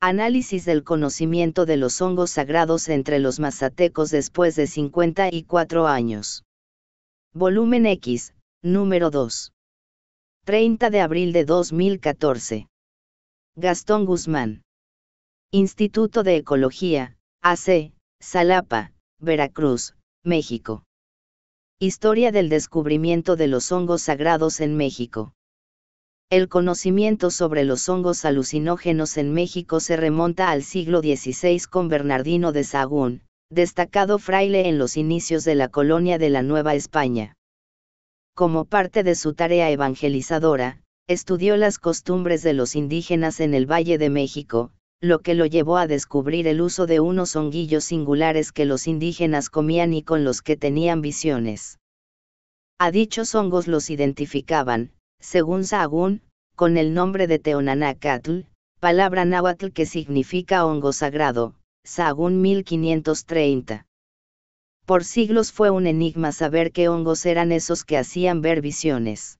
Análisis del conocimiento de los hongos sagrados entre los mazatecos después de 54 años. Volumen X, número 2. 30 de abril de 2014. Gastón Guzmán. Instituto de Ecología, AC, Salapa, Veracruz, México. Historia del descubrimiento de los hongos sagrados en México. El conocimiento sobre los hongos alucinógenos en México se remonta al siglo XVI con Bernardino de Sahagún, destacado fraile en los inicios de la colonia de la Nueva España. Como parte de su tarea evangelizadora, estudió las costumbres de los indígenas en el Valle de México, lo que lo llevó a descubrir el uso de unos honguillos singulares que los indígenas comían y con los que tenían visiones. A dichos hongos los identificaban, según Sahagún, con el nombre de Teonanacatl, palabra náhuatl que significa hongo sagrado, Sahagún 1530. Por siglos fue un enigma saber qué hongos eran esos que hacían ver visiones.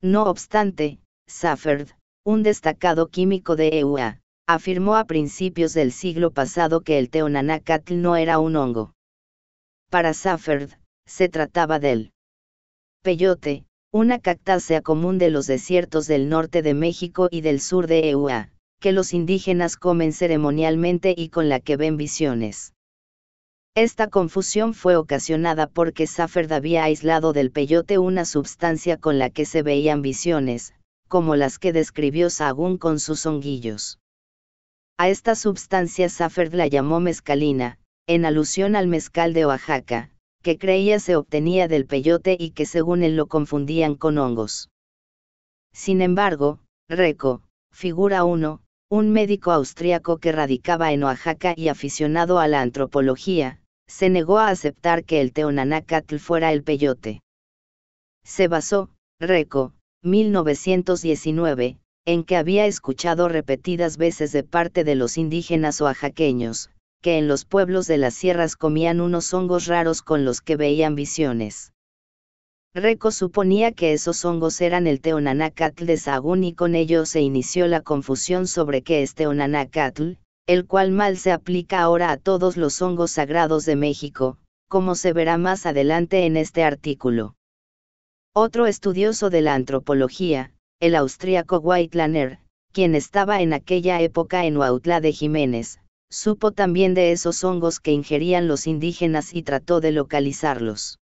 No obstante, Safford, un destacado químico de EUA, afirmó a principios del siglo pasado que el Teonanacatl no era un hongo. Para Safford, se trataba del peyote, una cactácea común de los desiertos del norte de México y del sur de EUA, que los indígenas comen ceremonialmente y con la que ven visiones. Esta confusión fue ocasionada porque Safford había aislado del peyote una substancia con la que se veían visiones, como las que describió Sahagún con sus honguillos. A esta substancia Safford la llamó mezcalina, en alusión al mezcal de Oaxaca, que creía se obtenía del peyote y que según él lo confundían con hongos. Sin embargo, Reco, figura 1, un médico austriaco que radicaba en Oaxaca y aficionado a la antropología, se negó a aceptar que el Teonanacatl fuera el peyote. Se basó, Reco, 1919, en que había escuchado repetidas veces de parte de los indígenas oaxaqueños, que en los pueblos de las sierras comían unos hongos raros con los que veían visiones. Reco suponía que esos hongos eran el Teonanacatl de Sagún y con ello se inició la confusión sobre qué es Teonanacatl, el cual mal se aplica ahora a todos los hongos sagrados de México, como se verá más adelante en este artículo. Otro estudioso de la antropología, el austríaco Whitelaner, quien estaba en aquella época en Huautla de Jiménez, supo también de esos hongos que ingerían los indígenas y trató de localizarlos.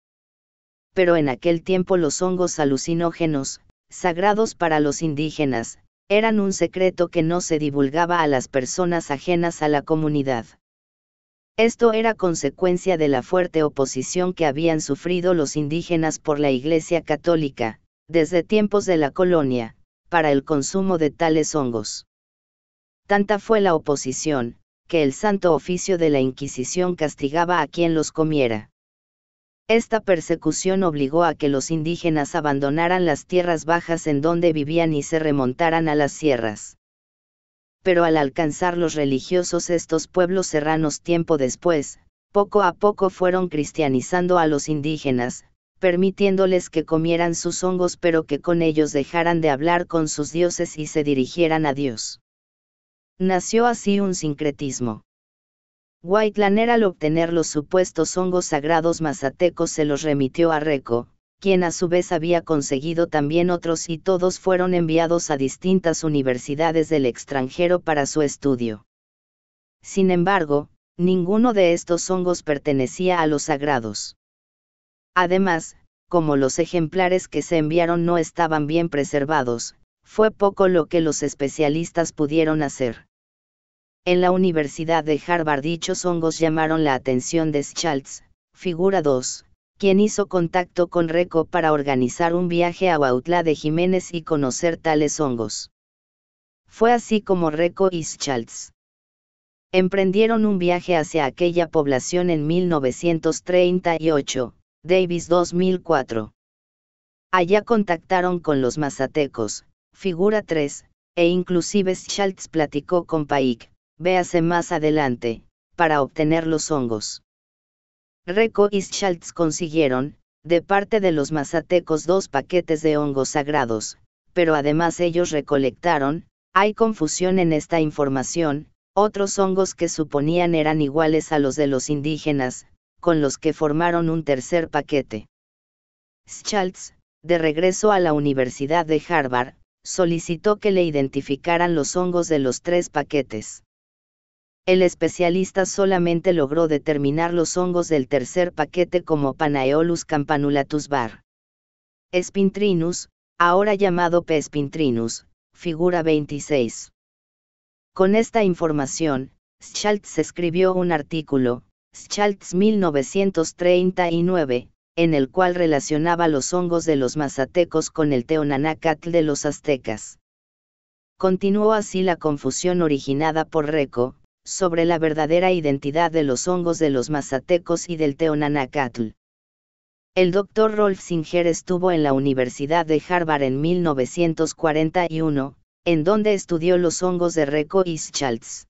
Pero en aquel tiempo los hongos alucinógenos, sagrados para los indígenas, eran un secreto que no se divulgaba a las personas ajenas a la comunidad. Esto era consecuencia de la fuerte oposición que habían sufrido los indígenas por la Iglesia Católica, desde tiempos de la colonia, para el consumo de tales hongos. Tanta fue la oposición, que el Santo Oficio de la Inquisición castigaba a quien los comiera. Esta persecución obligó a que los indígenas abandonaran las tierras bajas en donde vivían y se remontaran a las sierras. Pero al alcanzar los religiosos estos pueblos serranos tiempo después, poco a poco fueron cristianizando a los indígenas, permitiéndoles que comieran sus hongos pero que con ellos dejaran de hablar con sus dioses y se dirigieran a Dios. Nació así un sincretismo. Whitelaner al obtener los supuestos hongos sagrados mazatecos se los remitió a Reco, quien a su vez había conseguido también otros y todos fueron enviados a distintas universidades del extranjero para su estudio. Sin embargo, ninguno de estos hongos pertenecía a los sagrados. Además, como los ejemplares que se enviaron no estaban bien preservados, fue poco lo que los especialistas pudieron hacer. En la Universidad de Harvard dichos hongos llamaron la atención de Schultz, figura 2, quien hizo contacto con Reco para organizar un viaje a Huautla de Jiménez y conocer tales hongos. Fue así como Reco y Schultz emprendieron un viaje hacia aquella población en 1938, Davis 2004. Allá contactaron con los mazatecos, figura 3, e inclusive Schultz platicó con Paik, véase más adelante, para obtener los hongos. Reco y Schultz consiguieron, de parte de los mazatecos dos paquetes de hongos sagrados, pero además ellos recolectaron, hay confusión en esta información, otros hongos que suponían eran iguales a los de los indígenas, con los que formaron un tercer paquete. Schultz, de regreso a la Universidad de Harvard, solicitó que le identificaran los hongos de los tres paquetes. El especialista solamente logró determinar los hongos del tercer paquete como Panaeolus campanulatus var. Spintrinus, ahora llamado P. spintrinus, figura 26. Con esta información, Schultz escribió un artículo, Schultz 1939, en el cual relacionaba los hongos de los mazatecos con el teonanacatl de los aztecas. Continuó así la confusión originada por Reco, sobre la verdadera identidad de los hongos de los mazatecos y del teonanacatl. El doctor Rolf Singer estuvo en la Universidad de Harvard en 1941, en donde estudió los hongos de Reco y Schultz.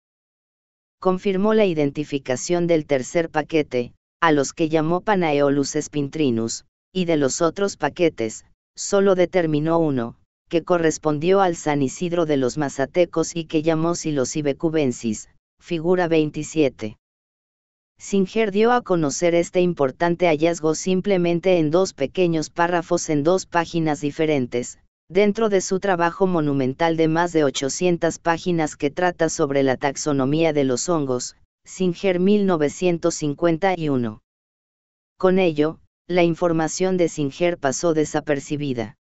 Confirmó la identificación del tercer paquete, a los que llamó Panaeolus spintrinus, y de los otros paquetes, solo determinó uno, que correspondió al San Isidro de los Mazatecos y que llamó Psilocibe figura 27. Singer dio a conocer este importante hallazgo simplemente en dos pequeños párrafos en dos páginas diferentes, dentro de su trabajo monumental de más de 800 páginas que trata sobre la taxonomía de los hongos, Singer 1951. Con ello, la información de Singer pasó desapercibida.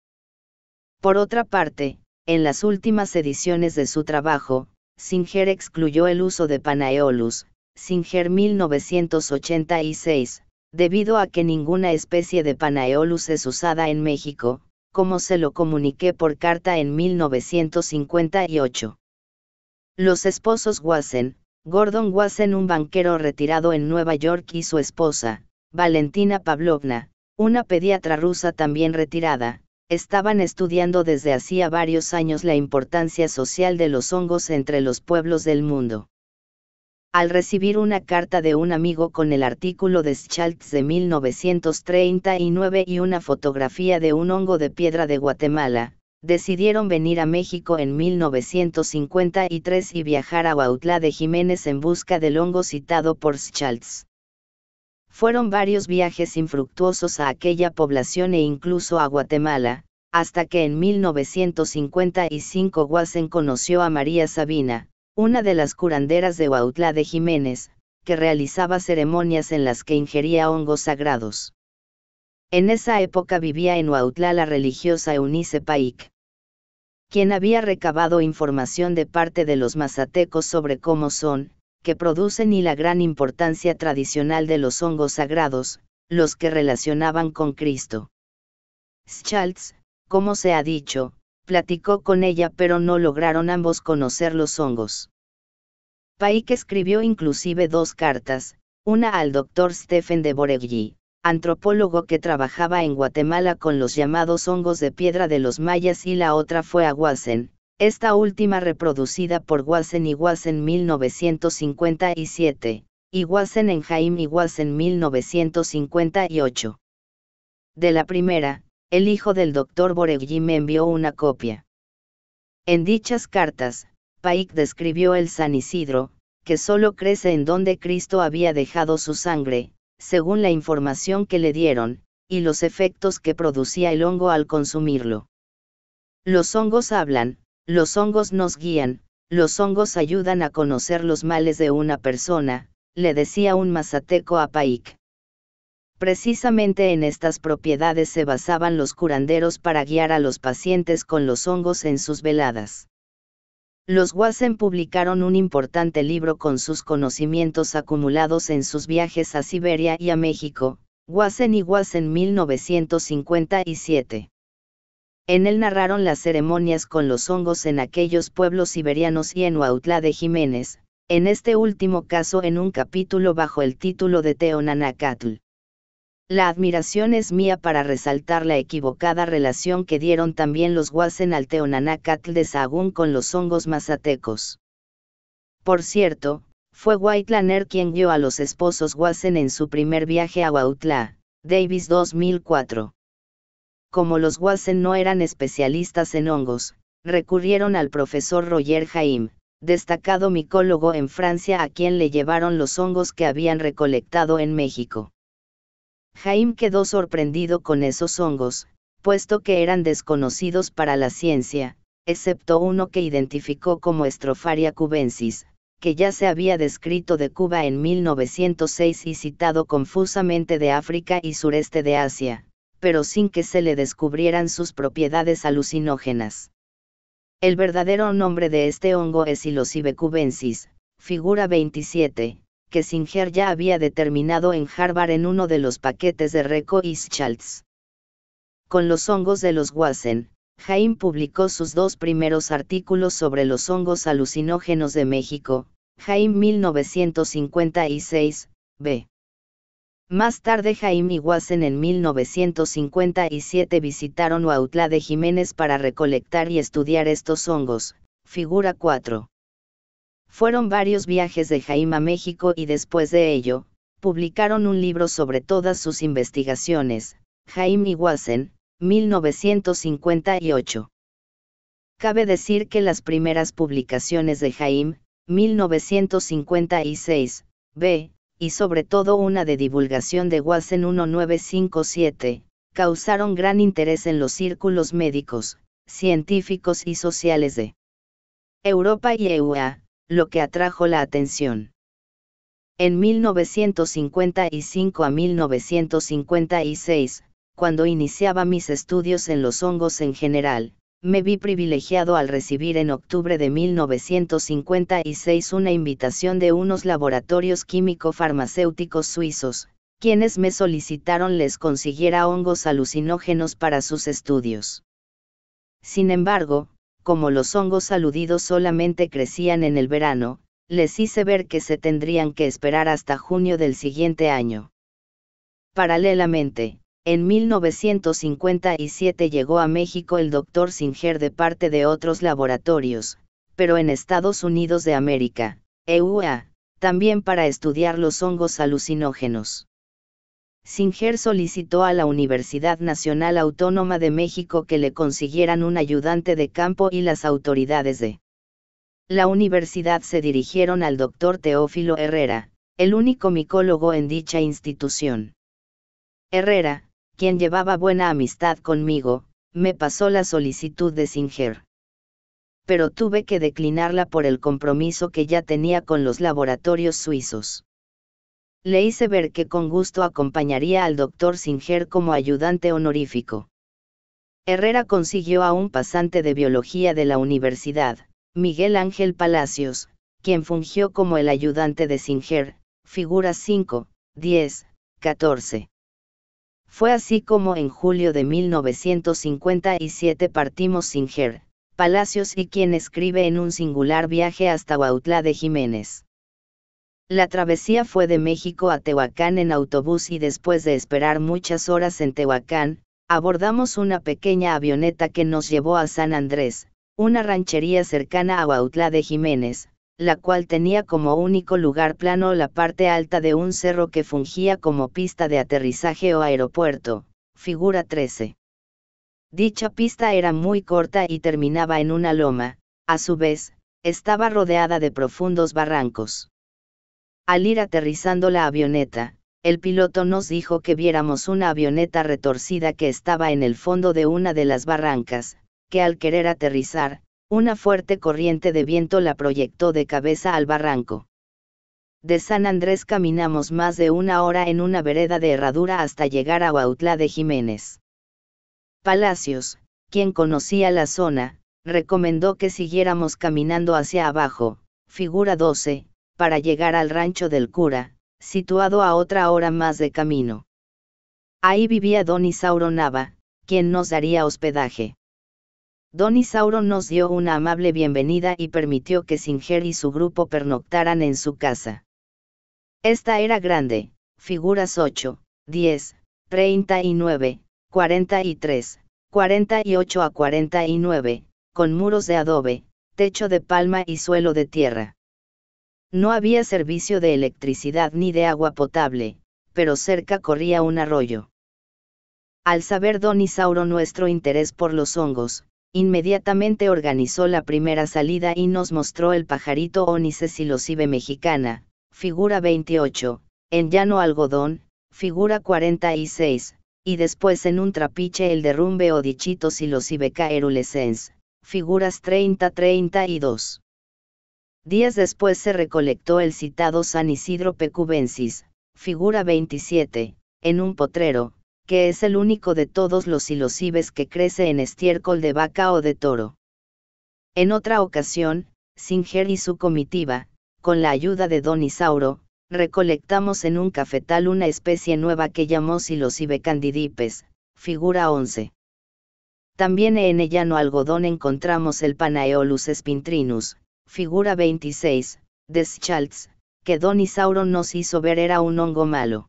Por otra parte, en las últimas ediciones de su trabajo, Singer excluyó el uso de Panaeolus, Singer 1986, debido a que ninguna especie de Panaeolus es usada en México, como se lo comuniqué por carta en 1958. Los esposos Wassen, Gordon Wassen un banquero retirado en Nueva York y su esposa, Valentina Pavlovna, una pediatra rusa también retirada, estaban estudiando desde hacía varios años la importancia social de los hongos entre los pueblos del mundo al recibir una carta de un amigo con el artículo de Schultz de 1939 y una fotografía de un hongo de piedra de Guatemala, decidieron venir a México en 1953 y viajar a Huautla de Jiménez en busca del hongo citado por Schultz. Fueron varios viajes infructuosos a aquella población e incluso a Guatemala, hasta que en 1955 Wassen conoció a María Sabina, una de las curanderas de Huautla de Jiménez, que realizaba ceremonias en las que ingería hongos sagrados. En esa época vivía en Huautla la religiosa Eunice Paik, quien había recabado información de parte de los mazatecos sobre cómo son, que producen y la gran importancia tradicional de los hongos sagrados, los que relacionaban con Cristo. Schultz, como se ha dicho, platicó con ella pero no lograron ambos conocer los hongos. Paik escribió inclusive dos cartas, una al doctor Stephen de Boregui, antropólogo que trabajaba en Guatemala con los llamados hongos de piedra de los mayas y la otra fue a Wassen, esta última reproducida por Wassen y Wassen 1957, y Wassen en Jaime y Wassen 1958. De la primera, el hijo del doctor Boregui me envió una copia. En dichas cartas, Paik describió el San Isidro, que solo crece en donde Cristo había dejado su sangre, según la información que le dieron, y los efectos que producía el hongo al consumirlo. Los hongos hablan, los hongos nos guían, los hongos ayudan a conocer los males de una persona, le decía un mazateco a Paik. Precisamente en estas propiedades se basaban los curanderos para guiar a los pacientes con los hongos en sus veladas. Los Wassen publicaron un importante libro con sus conocimientos acumulados en sus viajes a Siberia y a México, Wassen y Wassen 1957. En él narraron las ceremonias con los hongos en aquellos pueblos siberianos y en Huautla de Jiménez, en este último caso en un capítulo bajo el título de Teonanacatl. La admiración es mía para resaltar la equivocada relación que dieron también los Huasen al Teonanacatl de Sahagún con los hongos mazatecos. Por cierto, fue Whitelaner quien guió a los esposos Huasen en su primer viaje a Huautla, Davis 2004. Como los Huasen no eran especialistas en hongos, recurrieron al profesor Roger Jaim, destacado micólogo en Francia a quien le llevaron los hongos que habían recolectado en México. Jaim quedó sorprendido con esos hongos, puesto que eran desconocidos para la ciencia, excepto uno que identificó como Stropharia cubensis, que ya se había descrito de Cuba en 1906 y citado confusamente de África y sureste de Asia, pero sin que se le descubrieran sus propiedades alucinógenas. El verdadero nombre de este hongo es Ilosibe cubensis, figura 27, que Singer ya había determinado en Harvard en uno de los paquetes de Reco y Schaltz. Con los hongos de los Wassen, Jaime publicó sus dos primeros artículos sobre los hongos alucinógenos de México, Jaime 1956, b. Más tarde Jaime y Wassen en 1957 visitaron Huautla de Jiménez para recolectar y estudiar estos hongos, figura 4. Fueron varios viajes de Jaime a México y después de ello, publicaron un libro sobre todas sus investigaciones, Jaime y Wassen, 1958. Cabe decir que las primeras publicaciones de Jaime, 1956, b, y sobre todo una de divulgación de Wassen 1957, causaron gran interés en los círculos médicos, científicos y sociales de Europa y EUA, lo que atrajo la atención. En 1955 a 1956, cuando iniciaba mis estudios en los hongos en general, me vi privilegiado al recibir en octubre de 1956 una invitación de unos laboratorios químico-farmacéuticos suizos, quienes me solicitaron les consiguiera hongos alucinógenos para sus estudios. Sin embargo, como los hongos aludidos solamente crecían en el verano, les hice ver que se tendrían que esperar hasta junio del siguiente año. Paralelamente, en 1957 llegó a México el Dr. Singer de parte de otros laboratorios, pero en Estados Unidos de América, EUA, también para estudiar los hongos alucinógenos. Singer solicitó a la Universidad Nacional Autónoma de México que le consiguieran un ayudante de campo y las autoridades de la universidad se dirigieron al doctor Teófilo Herrera, el único micólogo en dicha institución. Herrera, quien llevaba buena amistad conmigo, me pasó la solicitud de Singer. Pero tuve que declinarla por el compromiso que ya tenía con los laboratorios suizos. Le hice ver que con gusto acompañaría al doctor Singer como ayudante honorífico. Herrera consiguió a un pasante de biología de la universidad, Miguel Ángel Palacios, quien fungió como el ayudante de Singer, figuras 5, 10, 14. Fue así como en julio de 1957 partimos Singer, Palacios y quien escribe en un singular viaje hasta Huautla de Jiménez. La travesía fue de México a Tehuacán en autobús y después de esperar muchas horas en Tehuacán, abordamos una pequeña avioneta que nos llevó a San Andrés, una ranchería cercana a Huautla de Jiménez, la cual tenía como único lugar plano la parte alta de un cerro que fungía como pista de aterrizaje o aeropuerto, figura 13. Dicha pista era muy corta y terminaba en una loma, a su vez, estaba rodeada de profundos barrancos. Al ir aterrizando la avioneta, el piloto nos dijo que viéramos una avioneta retorcida que estaba en el fondo de una de las barrancas, que al querer aterrizar, una fuerte corriente de viento la proyectó de cabeza al barranco. De San Andrés caminamos más de una hora en una vereda de herradura hasta llegar a Huautla de Jiménez. Palacios, quien conocía la zona, recomendó que siguiéramos caminando hacia abajo, figura 12, para llegar al rancho del cura, situado a otra hora más de camino. Ahí vivía don Isauro Nava, quien nos daría hospedaje. Don Isauro nos dio una amable bienvenida y permitió que Singer y su grupo pernoctaran en su casa. Esta era grande, figuras 8, 10, 39, 43, 48 a 49, con muros de adobe, techo de palma y suelo de tierra. No había servicio de electricidad ni de agua potable, pero cerca corría un arroyo. Al saber don Isauro nuestro interés por los hongos, inmediatamente organizó la primera salida y nos mostró el pajarito Onice silosive mexicana, figura 28, en llano algodón, figura 46, y después en un trapiche el derrumbe o dichito silosibeca erulescens, figuras 30-32. Días después se recolectó el citado San Isidro pecubensis, figura 27, en un potrero, que es el único de todos los silocibes que crece en estiércol de vaca o de toro. En otra ocasión, Singer y su comitiva, con la ayuda de Don Isauro, recolectamos en un cafetal una especie nueva que llamó Silocibe candidipes, figura 11. También en el llano algodón encontramos el Panaeolus spintrinus, figura 26, de Schaltz, que Don Isauro nos hizo ver era un hongo malo.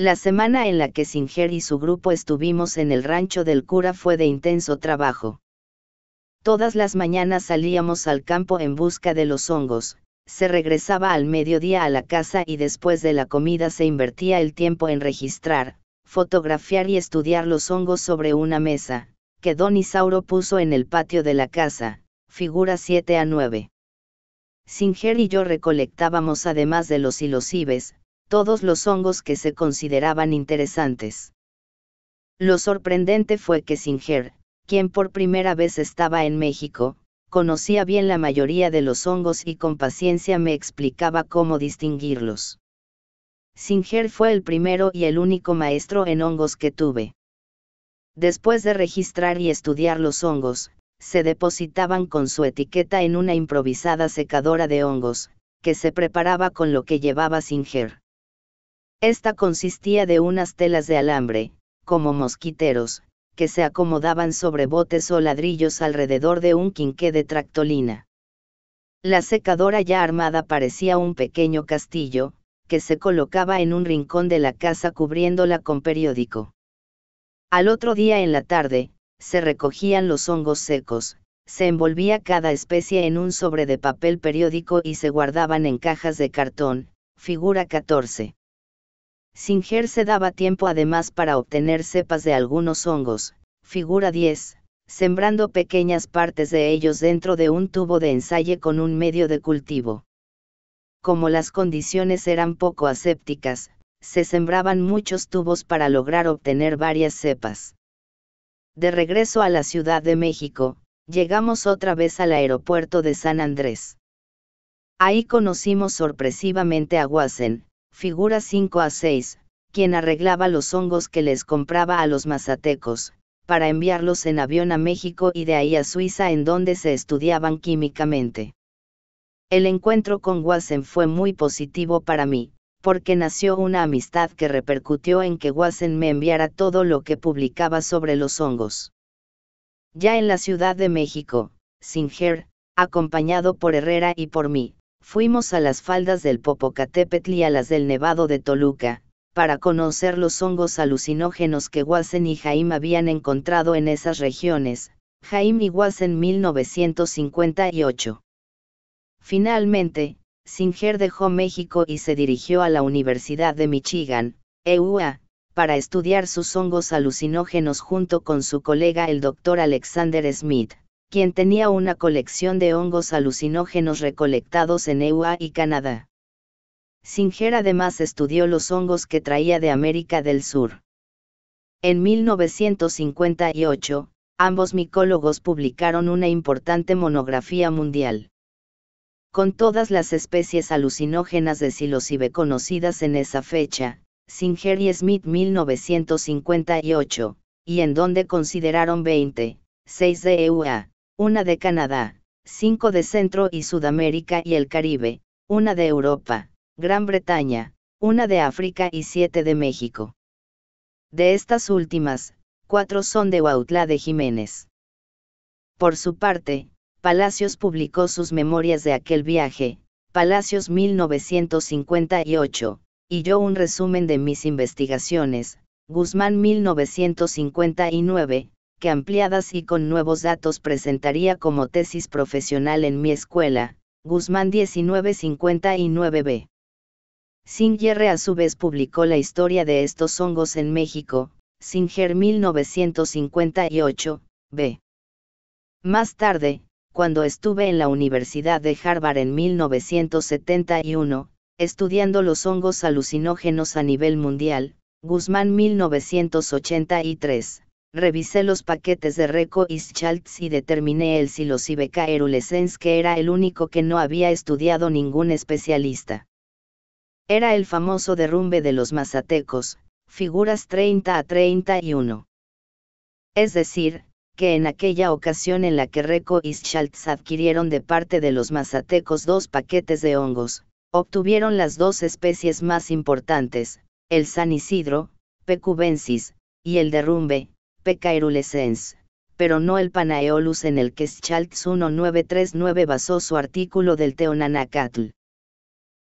La semana en la que Singer y su grupo estuvimos en el rancho del cura fue de intenso trabajo. Todas las mañanas salíamos al campo en busca de los hongos, se regresaba al mediodía a la casa y después de la comida se invertía el tiempo en registrar, fotografiar y estudiar los hongos sobre una mesa, que Don Isauro puso en el patio de la casa, figura 7 a 9. Singer y yo recolectábamos además de los silocibes, todos los hongos que se consideraban interesantes. Lo sorprendente fue que Singer, quien por primera vez estaba en México, conocía bien la mayoría de los hongos y con paciencia me explicaba cómo distinguirlos. Singer fue el primero y el único maestro en hongos que tuve. Después de registrar y estudiar los hongos, se depositaban con su etiqueta en una improvisada secadora de hongos, que se preparaba con lo que llevaba Singer. Esta consistía de unas telas de alambre, como mosquiteros, que se acomodaban sobre botes o ladrillos alrededor de un quinqué de tractolina. La secadora ya armada parecía un pequeño castillo, que se colocaba en un rincón de la casa cubriéndola con periódico. Al otro día en la tarde, se recogían los hongos secos, se envolvía cada especie en un sobre de papel periódico y se guardaban en cajas de cartón, figura 14. Singer se daba tiempo además para obtener cepas de algunos hongos, figura 10, sembrando pequeñas partes de ellos dentro de un tubo de ensayo con un medio de cultivo. Como las condiciones eran poco asépticas, se sembraban muchos tubos para lograr obtener varias cepas. De regreso a la Ciudad de México, llegamos otra vez al aeropuerto de San Andrés. Ahí conocimos sorpresivamente a Wassen, figura 5 a 6, quien arreglaba los hongos que les compraba a los mazatecos, para enviarlos en avión a México y de ahí a Suiza en donde se estudiaban químicamente. El encuentro con Wassen fue muy positivo para mí, porque nació una amistad que repercutió en que Wassen me enviara todo lo que publicaba sobre los hongos. Ya en la Ciudad de México, Singer, acompañado por Herrera y por mí, Fuimos a las faldas del Popocatépetl y a las del Nevado de Toluca, para conocer los hongos alucinógenos que Wassen y Jaime habían encontrado en esas regiones, Jaime y Wassen 1958. Finalmente, Singer dejó México y se dirigió a la Universidad de Michigan, EUA, para estudiar sus hongos alucinógenos junto con su colega el Dr. Alexander Smith quien tenía una colección de hongos alucinógenos recolectados en EUA y Canadá. Singer además estudió los hongos que traía de América del Sur. En 1958, ambos micólogos publicaron una importante monografía mundial. Con todas las especies alucinógenas de psilocibe conocidas en esa fecha, Singer y Smith 1958, y en donde consideraron 20, 6 de EUA, una de Canadá, cinco de Centro y Sudamérica y el Caribe, una de Europa, Gran Bretaña, una de África y siete de México. De estas últimas, cuatro son de Huautla de Jiménez. Por su parte, Palacios publicó sus memorias de aquel viaje, Palacios 1958, y yo un resumen de mis investigaciones, Guzmán 1959, que ampliadas y con nuevos datos presentaría como tesis profesional en mi escuela, Guzmán 1959b. Singer a su vez publicó la historia de estos hongos en México, Singer 1958, b. Más tarde, cuando estuve en la Universidad de Harvard en 1971, estudiando los hongos alucinógenos a nivel mundial, Guzmán 1983, revisé los paquetes de Reco y Schaltz y determiné el psilocibeca erulescens que era el único que no había estudiado ningún especialista. Era el famoso derrumbe de los mazatecos, figuras 30 a 31. Es decir, que en aquella ocasión en la que Reco y Schaltz adquirieron de parte de los mazatecos dos paquetes de hongos, obtuvieron las dos especies más importantes, el San Isidro, P. cubensis, y el derrumbe, P. caerulescens, pero no el Panaeolus en el que Schaltz 1939 basó su artículo del Teonanacatl.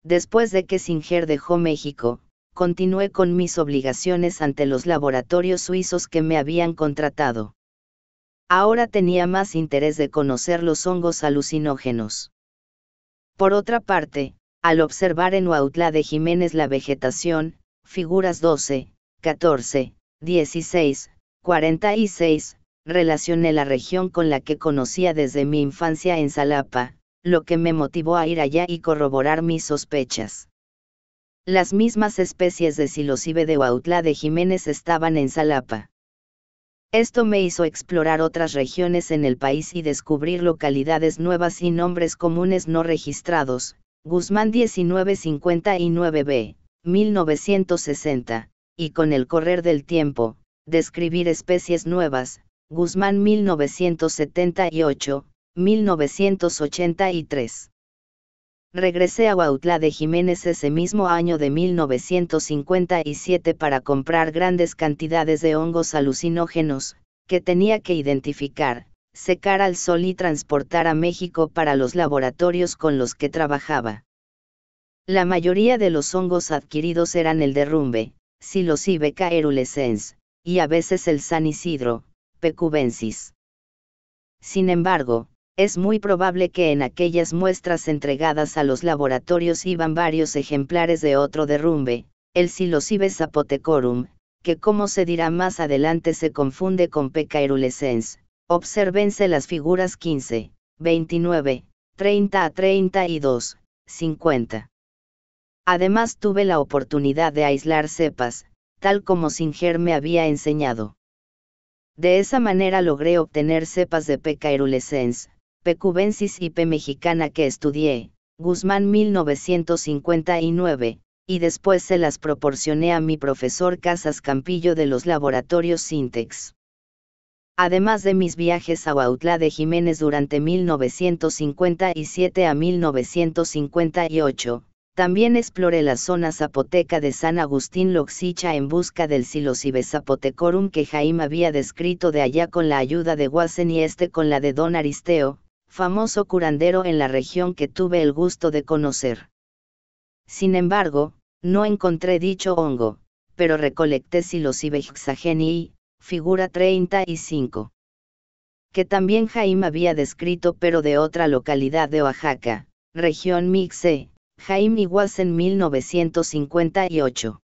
Después de que Singer dejó México, continué con mis obligaciones ante los laboratorios suizos que me habían contratado. Ahora tenía más interés de conocer los hongos alucinógenos. Por otra parte, al observar en Huautla de Jiménez la vegetación, figuras 12, 14, 16, 46, relacioné la región con la que conocía desde mi infancia en Salapa, lo que me motivó a ir allá y corroborar mis sospechas. Las mismas especies de psilocibe de Huautla de Jiménez estaban en Salapa. Esto me hizo explorar otras regiones en el país y descubrir localidades nuevas y nombres comunes no registrados. Guzmán 1959b, 1960, y con el correr del tiempo, describir especies nuevas. Guzmán 1978, 1983. Regresé a Huautla de Jiménez ese mismo año de 1957 para comprar grandes cantidades de hongos alucinógenos, que tenía que identificar, secar al sol y transportar a México para los laboratorios con los que trabajaba. La mayoría de los hongos adquiridos eran el derrumbe, Psilocybeca erulescens, y a veces el San Isidro, Pecubensis. Sin embargo, es muy probable que en aquellas muestras entregadas a los laboratorios iban varios ejemplares de otro derrumbe, el Psilocybe zapotecorum, que como se dirá más adelante se confunde con P. caerulescens. Obsérvense las figuras 15, 29, 30 a 32, 50. Además tuve la oportunidad de aislar cepas, tal como Singer me había enseñado. De esa manera logré obtener cepas de P. caerulescens, Pecubensis y P. mexicana que estudié, Guzmán 1959, y después se las proporcioné a mi profesor Casas Campillo de los laboratorios Sintex. Además de mis viajes a Huautla de Jiménez durante 1957 a 1958, también exploré la zona zapoteca de San Agustín Loxicha en busca del Psilocybe zapotecorum que Jaime había descrito de allá con la ayuda de Wassen y este con la de Don Aristeo, famoso curandero en la región que tuve el gusto de conocer. Sin embargo, no encontré dicho hongo, pero recolecté Psilocybexagenii, figura 35. Que también Jaime había descrito pero de otra localidad de Oaxaca, región Mixe, Jaime Iguaz en 1958.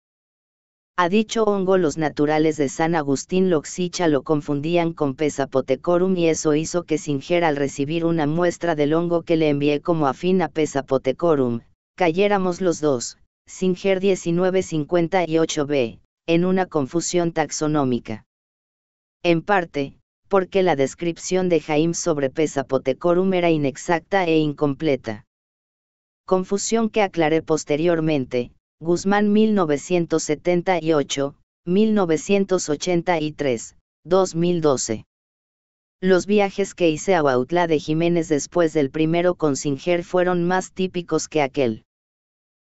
A dicho hongo los naturales de San Agustín Loxicha lo confundían con Pesapotecorum y eso hizo que Singer al recibir una muestra del hongo que le envié como afín a Pesapotecorum, cayéramos los dos, Singer 1958b, en una confusión taxonómica. En parte, porque la descripción de Jaime sobre Pesapotecorum era inexacta e incompleta. Confusión que aclaré posteriormente, Guzmán 1978, 1983, 2012. Los viajes que hice a Huautla de Jiménez después del primero con Singer fueron más típicos que aquel.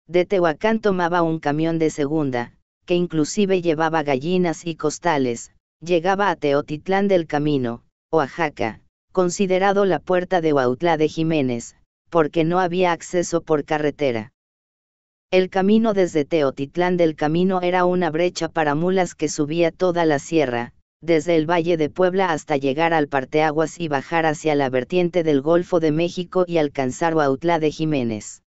De Tehuacán tomaba un camión de segunda, que inclusive llevaba gallinas y costales, llegaba a Teotitlán del Camino, Oaxaca, considerado la puerta de Huautla de Jiménez, porque no había acceso por carretera. El camino desde Teotitlán del Camino era una brecha para mulas que subía toda la sierra, desde el Valle de Puebla hasta llegar al Parteaguas y bajar hacia la vertiente del Golfo de México y alcanzar Huautla de Jiménez.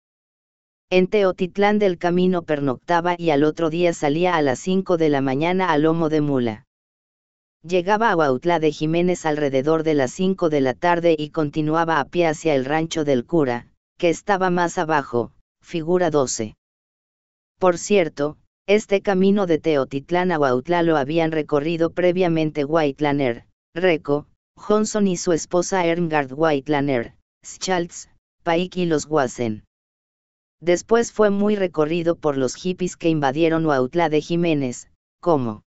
En Teotitlán del Camino pernoctaba y al otro día salía a las 5 de la mañana a lomo de mula. Llegaba a Huautla de Jiménez alrededor de las 5 de la tarde y continuaba a pie hacia el rancho del cura, que estaba más abajo, figura 12. Por cierto, este camino de Teotitlán a Huautla lo habían recorrido previamente Whitelaner, Reco, Johnson y su esposa Ermgard Whitelaner, Schaltz, Paik y los Wassen. Después fue muy recorrido por los hippies que invadieron Huautla de Jiménez, como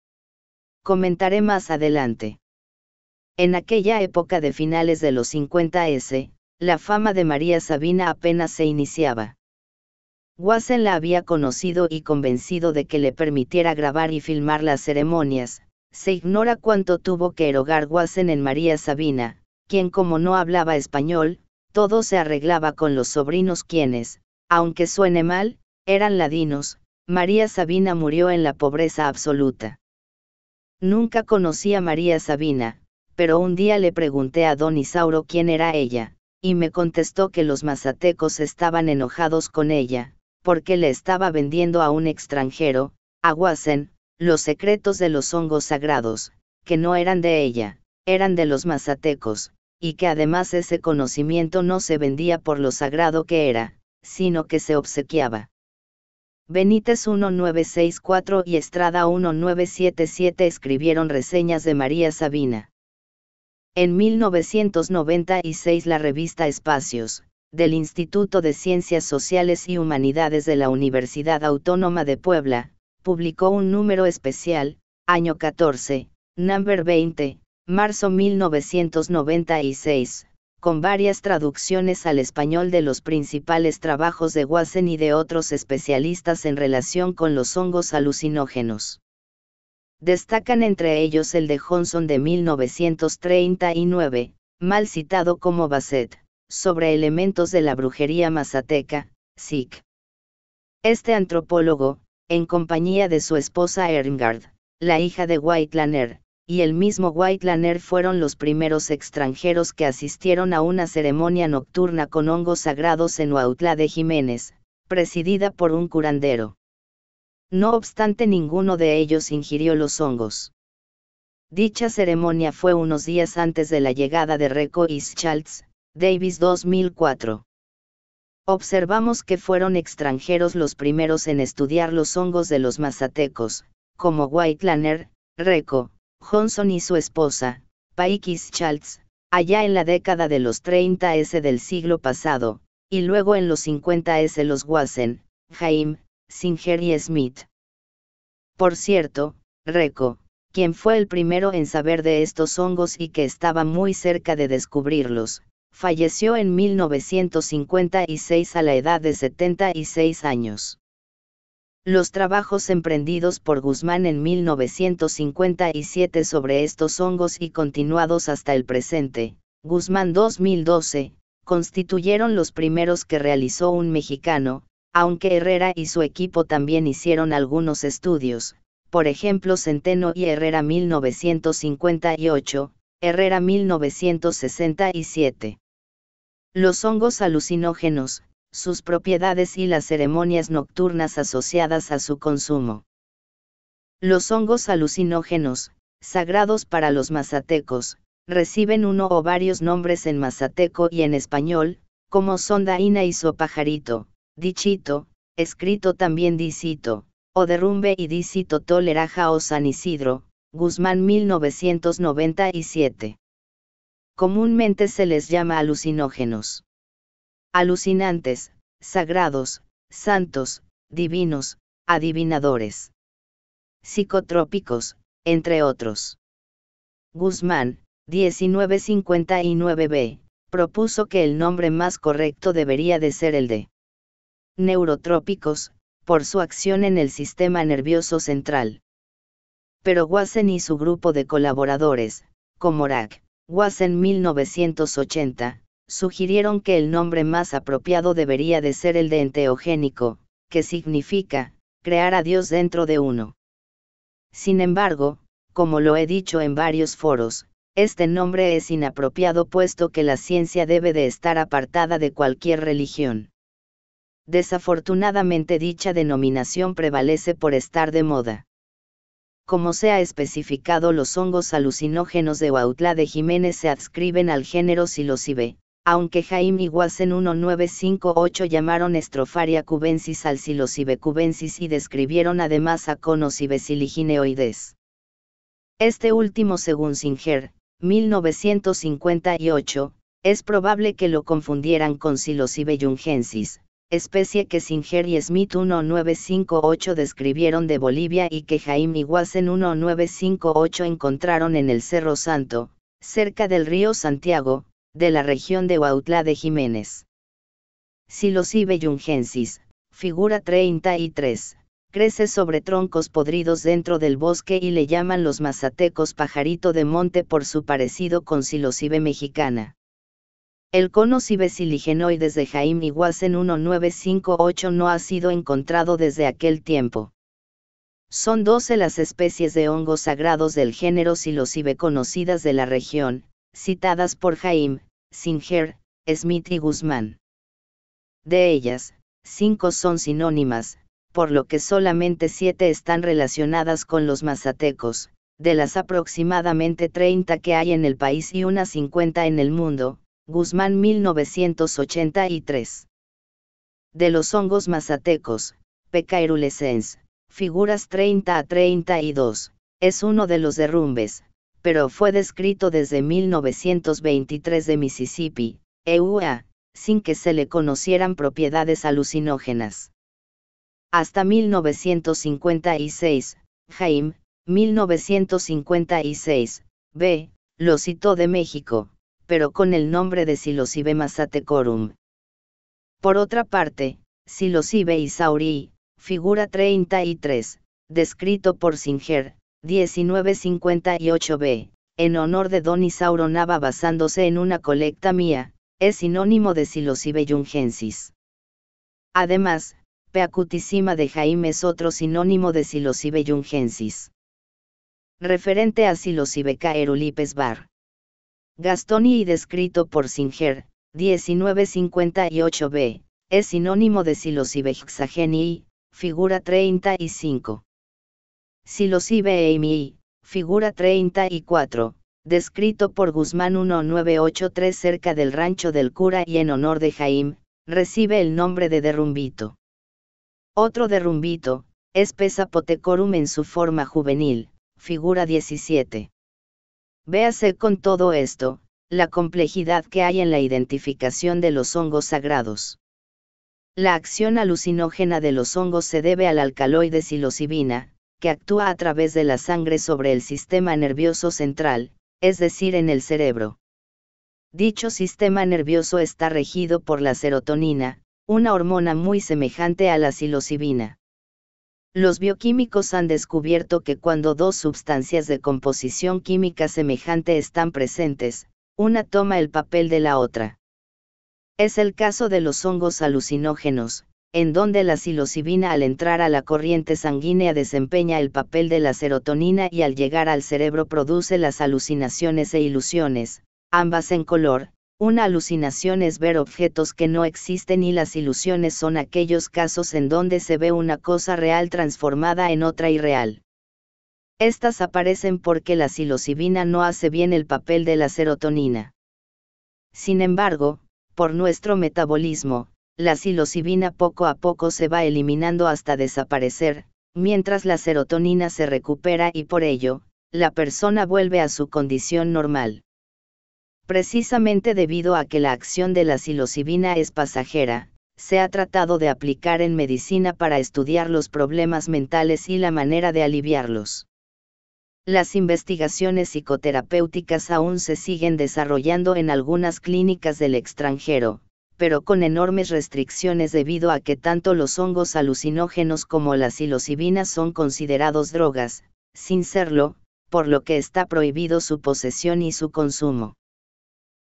comentaré más adelante. En aquella época de finales de los 50s, la fama de María Sabina apenas se iniciaba. Wassen la había conocido y convencido de que le permitiera grabar y filmar las ceremonias. Se ignora cuánto tuvo que erogar Wassen en María Sabina, quien como no hablaba español, todo se arreglaba con los sobrinos quienes, aunque suene mal, eran ladinos, María Sabina murió en la pobreza absoluta. Nunca conocí a María Sabina, pero un día le pregunté a don Isauro quién era ella, y me contestó que los mazatecos estaban enojados con ella, porque le estaba vendiendo a un extranjero, a Wassen, los secretos de los hongos sagrados, que no eran de ella, eran de los mazatecos, y que además ese conocimiento no se vendía por lo sagrado que era, sino que se obsequiaba. Benítez 1964 y Estrada 1977 escribieron reseñas de María Sabina. En 1996 la revista Espacios, del Instituto de Ciencias Sociales y Humanidades de la Universidad Autónoma de Puebla, publicó un número especial, año 14, number 20, marzo 1996, con varias traducciones al español de los principales trabajos de Wassen y de otros especialistas en relación con los hongos alucinógenos. Destacan entre ellos el de Johnson de 1939, mal citado como Basset, sobre elementos de la brujería mazateca, SIC. Este antropólogo, en compañía de su esposa Erngard, la hija de Whitelaner, y el mismo Whitelaner fueron los primeros extranjeros que asistieron a una ceremonia nocturna con hongos sagrados en Huautla de Jiménez, presidida por un curandero. No obstante ninguno de ellos ingirió los hongos. Dicha ceremonia fue unos días antes de la llegada de Reco Schultz, Davis 2004. Observamos que fueron extranjeros los primeros en estudiar los hongos de los mazatecos, como Whitelaner, Reco, Johnson y su esposa, Paikis Schultz, allá en la década de los 30 S del siglo pasado, y luego en los 50 S los Wassen, Jaime, Singer y Smith. Por cierto, Reco, quien fue el primero en saber de estos hongos y que estaba muy cerca de descubrirlos, falleció en 1956 a la edad de 76 años. Los trabajos emprendidos por Guzmán en 1957 sobre estos hongos y continuados hasta el presente, Guzmán 2012, constituyeron los primeros que realizó un mexicano, aunque Herrera y su equipo también hicieron algunos estudios, por ejemplo Centeno y Herrera 1958, Herrera 1967. Los hongos alucinógenos, sus propiedades y las ceremonias nocturnas asociadas a su consumo. Los hongos alucinógenos, sagrados para los mazatecos, reciben uno o varios nombres en mazateco y en español, como sondaína y sopajarito, dichito, escrito también dicito, o derrumbe y dicito toleraja o San Isidro, Guzmán 1997 comúnmente se les llama alucinógenos. Alucinantes, sagrados, santos, divinos, adivinadores. Psicotrópicos, entre otros. Guzmán, 1959b, propuso que el nombre más correcto debería de ser el de neurotrópicos, por su acción en el sistema nervioso central. Pero Wassen y su grupo de colaboradores, Comorac, en 1980, sugirieron que el nombre más apropiado debería de ser el de enteogénico, que significa, crear a Dios dentro de uno. Sin embargo, como lo he dicho en varios foros, este nombre es inapropiado puesto que la ciencia debe de estar apartada de cualquier religión. Desafortunadamente dicha denominación prevalece por estar de moda. como se ha especificado los hongos alucinógenos de Huautla de Jiménez se adscriben al género psilocibe, aunque Jaime y Wassen 1958 llamaron Estrofaria cubensis al psilocibe cubensis y describieron además a Conocibe siligineoides. Este último según Singer, 1958, es probable que lo confundieran con Psilocibe jungensis, especie que Singer y Smith 1958 describieron de Bolivia y que Jaime y Wassen 1958 encontraron en el Cerro Santo, cerca del río Santiago, de la región de Huautla de Jiménez. Psilocibe jungensis, figura 33, crece sobre troncos podridos dentro del bosque y le llaman los mazatecos pajarito de monte por su parecido con Psilocibe mexicana. El cono siligenoides de Jaime Iguazen 1958 no ha sido encontrado desde aquel tiempo. Son 12 las especies de hongos sagrados del género Psilocibe conocidas de la región, citadas por Jaime, Singer, Smith y Guzmán. De ellas, cinco son sinónimas, por lo que solamente siete están relacionadas con los mazatecos, de las aproximadamente 30 que hay en el país y unas 50 en el mundo, Guzmán 1983. De los hongos mazatecos, Pecairulescens, figuras 30 a 32, es uno de los derrumbes, pero fue descrito desde 1923 de Mississippi, EUA, sin que se le conocieran propiedades alucinógenas. Hasta 1956, Jaime, 1956, B, lo citó de México, pero con el nombre de Psilocibe masatecorum. Por otra parte, Psilocibe isauri, figura 33, descrito por Singer, 1958b, en honor de Don Isauro Nava basándose en una colecta mía, es sinónimo de Psilocibe jungensis. Además, Peacutisima de Jaime es otro sinónimo de Psilocibe jungensis. Referente a Psilocibe caerulipes var. Gastoni y descrito por Singer, 1958b, es sinónimo de Psilocibe hexagenii, figura 35. Psilocibe eimi, figura 34, descrito por Guzmán 1983 cerca del rancho del cura y en honor de Jaime, recibe el nombre de derrumbito. Otro derrumbito, es Pesapotecorum en su forma juvenil, figura 17. Véase con todo esto, la complejidad que hay en la identificación de los hongos sagrados. La acción alucinógena de los hongos se debe al alcaloide psilocibina, que actúa a través de la sangre sobre el sistema nervioso central, es decir, en el cerebro. Dicho sistema nervioso está regido por la serotonina, una hormona muy semejante a la psilocibina. Los bioquímicos han descubierto que cuando dos sustancias de composición química semejante están presentes, una toma el papel de la otra. Es el caso de los hongos alucinógenos, en donde la psilocibina al entrar a la corriente sanguínea desempeña el papel de la serotonina y al llegar al cerebro produce las alucinaciones e ilusiones, ambas en color, una alucinación es ver objetos que no existen y las ilusiones son aquellos casos en donde se ve una cosa real transformada en otra irreal. Estas aparecen porque la psilocibina no hace bien el papel de la serotonina. Sin embargo, por nuestro metabolismo, la psilocibina poco a poco se va eliminando hasta desaparecer, mientras la serotonina se recupera y por ello, la persona vuelve a su condición normal. Precisamente debido a que la acción de la psilocibina es pasajera, se ha tratado de aplicar en medicina para estudiar los problemas mentales y la manera de aliviarlos. Las investigaciones psicoterapéuticas aún se siguen desarrollando en algunas clínicas del extranjero, pero con enormes restricciones debido a que tanto los hongos alucinógenos como la psilocibina son considerados drogas, sin serlo, por lo que está prohibido su posesión y su consumo.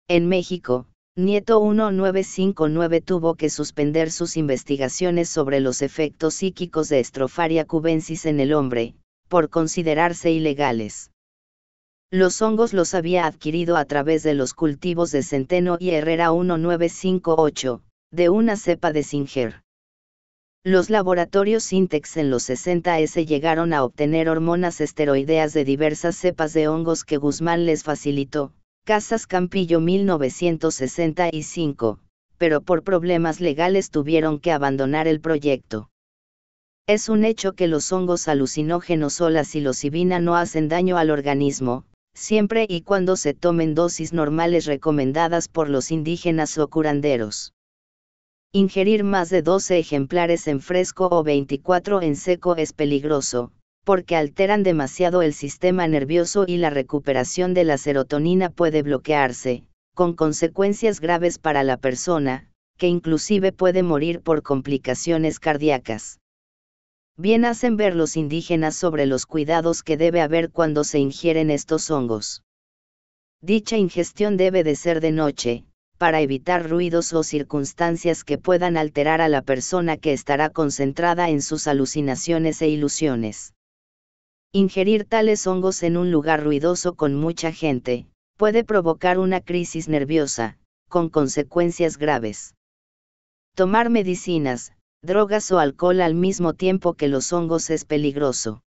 En México, Nieto 1959 tuvo que suspender sus investigaciones sobre los efectos psíquicos de Estrofaria cubensis en el hombre, por considerarse ilegales. Los hongos los había adquirido a través de los cultivos de Centeno y Herrera 1958, de una cepa de Singer. los laboratorios Sintex en los 60S llegaron a obtener hormonas esteroideas de diversas cepas de hongos que Guzmán les facilitó, Casas Campillo 1965, pero por problemas legales tuvieron que abandonar el proyecto. Es un hecho que los hongos alucinógenos o la psilocibina no hacen daño al organismo, siempre y cuando se tomen dosis normales recomendadas por los indígenas o curanderos. Ingerir más de 12 ejemplares en fresco o 24 en seco es peligroso, porque alteran demasiado el sistema nervioso y la recuperación de la serotonina puede bloquearse, con consecuencias graves para la persona, que inclusive puede morir por complicaciones cardíacas. Bien hacen ver los indígenas sobre los cuidados que debe haber cuando se ingieren estos hongos. Dicha ingestión debe de ser de noche, para evitar ruidos o circunstancias que puedan alterar a la persona que estará concentrada en sus alucinaciones e ilusiones. Ingerir tales hongos en un lugar ruidoso con mucha gente, puede provocar una crisis nerviosa, con consecuencias graves. Tomar medicinas, drogas o alcohol al mismo tiempo que los hongos es peligroso.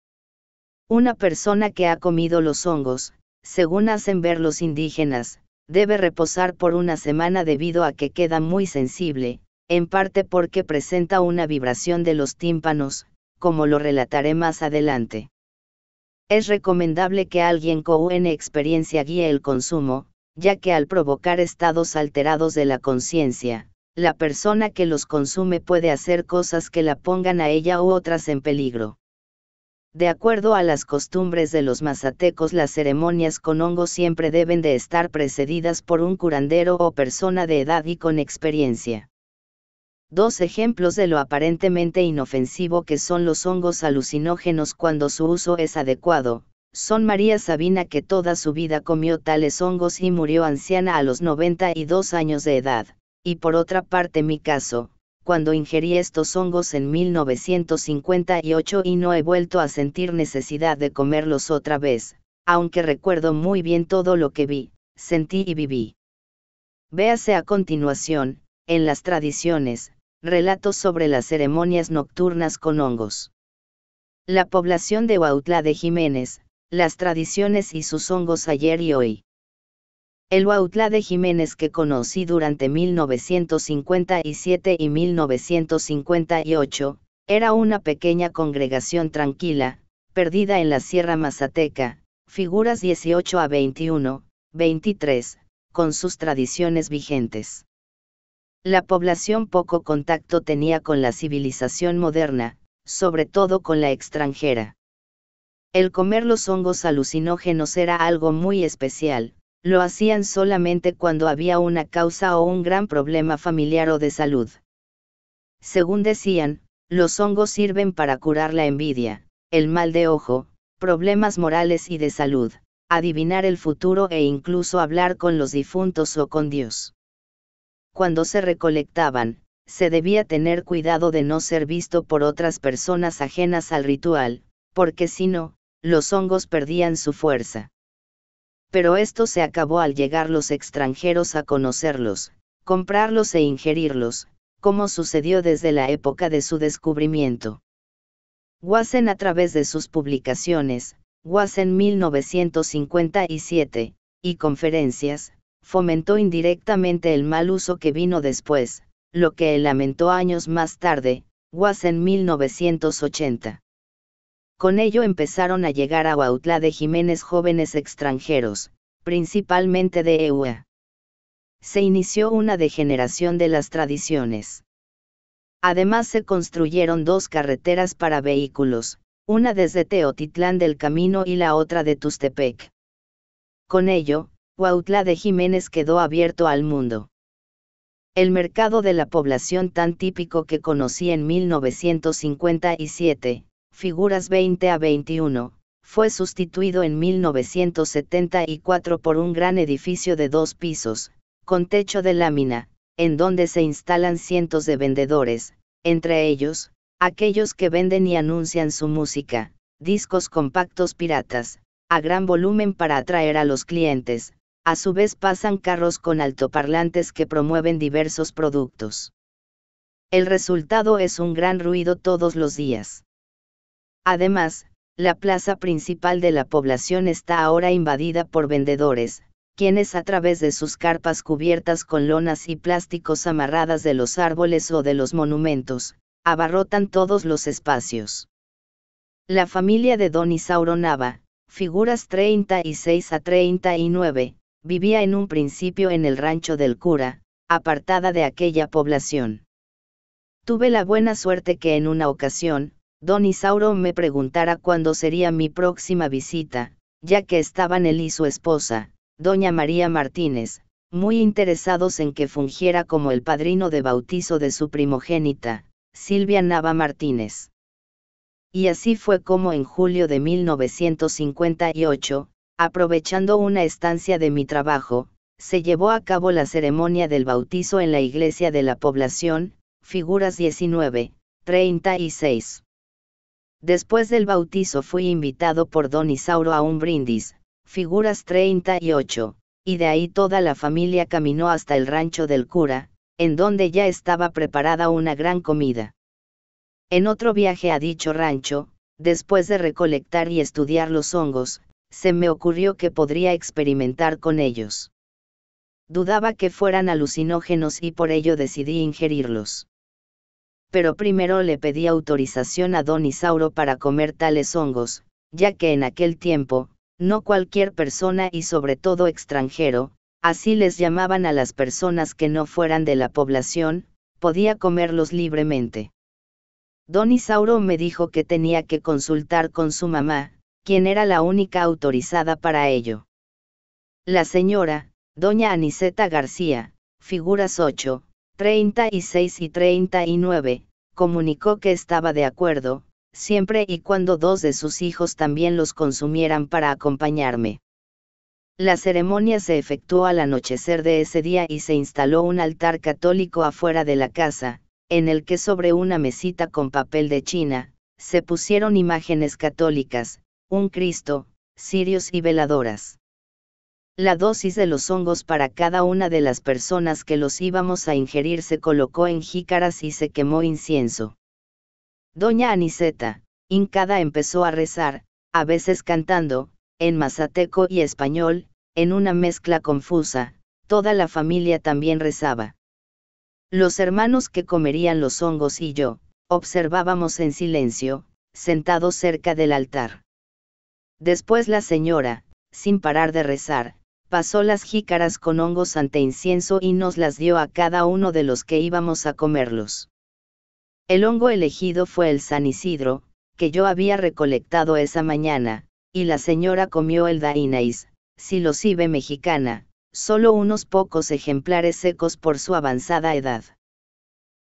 Una persona que ha comido los hongos, según hacen ver los indígenas, debe reposar por una semana debido a que queda muy sensible, en parte porque presenta una vibración de los tímpanos, como lo relataré más adelante. Es recomendable que alguien con una experiencia guíe el consumo, ya que al provocar estados alterados de la conciencia, la persona que los consume puede hacer cosas que la pongan a ella u otras en peligro. De acuerdo a las costumbres de los mazatecos, las ceremonias con hongos siempre deben de estar precedidas por un curandero o persona de edad y con experiencia. Dos ejemplos de lo aparentemente inofensivo que son los hongos alucinógenos cuando su uso es adecuado, son María Sabina que toda su vida comió tales hongos y murió anciana a los 92 años de edad, y por otra parte mi caso, cuando ingerí estos hongos en 1958 y no he vuelto a sentir necesidad de comerlos otra vez, aunque recuerdo muy bien todo lo que vi, sentí y viví. Véase a continuación, en las tradiciones, Relatos sobre las ceremonias nocturnas con hongos. La población de Huautla de Jiménez, las tradiciones y sus hongos ayer y hoy. El Huautla de Jiménez que conocí durante 1957 y 1958, era una pequeña congregación tranquila, perdida en la Sierra Mazateca, figuras 18 a 21, 23, con sus tradiciones vigentes. La población poco contacto tenía con la civilización moderna, sobre todo con la extranjera. El comer los hongos alucinógenos era algo muy especial, lo hacían solamente cuando había una causa o un gran problema familiar o de salud. Según decían, los hongos sirven para curar la envidia, el mal de ojo, problemas morales y de salud, adivinar el futuro e incluso hablar con los difuntos o con Dios cuando se recolectaban, se debía tener cuidado de no ser visto por otras personas ajenas al ritual, porque si no, los hongos perdían su fuerza. Pero esto se acabó al llegar los extranjeros a conocerlos, comprarlos e ingerirlos, como sucedió desde la época de su descubrimiento. Wassen a través de sus publicaciones, Wassen 1957, y conferencias, fomentó indirectamente el mal uso que vino después, lo que él lamentó años más tarde, Was en 1980. Con ello empezaron a llegar a Huautla de Jiménez jóvenes extranjeros, principalmente de EUA. Se inició una degeneración de las tradiciones. Además se construyeron dos carreteras para vehículos, una desde Teotitlán del Camino y la otra de Tustepec. Con ello, Huautla de Jiménez quedó abierto al mundo. El mercado de la población tan típico que conocí en 1957, figuras 20 a 21, fue sustituido en 1974 por un gran edificio de dos pisos, con techo de lámina, en donde se instalan cientos de vendedores, entre ellos, aquellos que venden y anuncian su música, discos compactos piratas, a gran volumen para atraer a los clientes, a su vez pasan carros con altoparlantes que promueven diversos productos. El resultado es un gran ruido todos los días. Además, la plaza principal de la población está ahora invadida por vendedores, quienes a través de sus carpas cubiertas con lonas y plásticos amarradas de los árboles o de los monumentos, abarrotan todos los espacios. La familia de Don Isauro Nava, figuras 36 a 39, vivía en un principio en el rancho del cura, apartada de aquella población. Tuve la buena suerte que en una ocasión, don Isauro me preguntara cuándo sería mi próxima visita, ya que estaban él y su esposa, doña María Martínez, muy interesados en que fungiera como el padrino de bautizo de su primogénita, Silvia Nava Martínez. Y así fue como en julio de 1958, aprovechando una estancia de mi trabajo, se llevó a cabo la ceremonia del bautizo en la iglesia de la población, figuras 19, 36. Después del bautizo fui invitado por don Isauro a un brindis, figuras 38, y de ahí toda la familia caminó hasta el rancho del cura, en donde ya estaba preparada una gran comida. En otro viaje a dicho rancho, después de recolectar y estudiar los hongos, se me ocurrió que podría experimentar con ellos. Dudaba que fueran alucinógenos y por ello decidí ingerirlos. Pero primero le pedí autorización a don Isauro para comer tales hongos, ya que en aquel tiempo, no cualquier persona y sobre todo extranjero, así les llamaban a las personas que no fueran de la población, podía comerlos libremente. Don Isauro me dijo que tenía que consultar con su mamá, quien era la única autorizada para ello. La señora, doña Aniseta García, figuras 8, 36 y 39, comunicó que estaba de acuerdo, siempre y cuando dos de sus hijos también los consumieran para acompañarme. La ceremonia se efectuó al anochecer de ese día y se instaló un altar católico afuera de la casa, en el que sobre una mesita con papel de China, se pusieron imágenes católicas, un Cristo, cirios y veladoras. La dosis de los hongos para cada una de las personas que los íbamos a ingerir se colocó en jícaras y se quemó incienso. Doña Aniseta, hincada empezó a rezar, a veces cantando, en mazateco y español, en una mezcla confusa, toda la familia también rezaba. Los hermanos que comerían los hongos y yo, observábamos en silencio, sentados cerca del altar. Después la señora, sin parar de rezar, pasó las jícaras con hongos ante incienso y nos las dio a cada uno de los que íbamos a comerlos. El hongo elegido fue el San Isidro, que yo había recolectado esa mañana, y la señora comió el Dainais, silocibe mexicana, solo unos pocos ejemplares secos por su avanzada edad.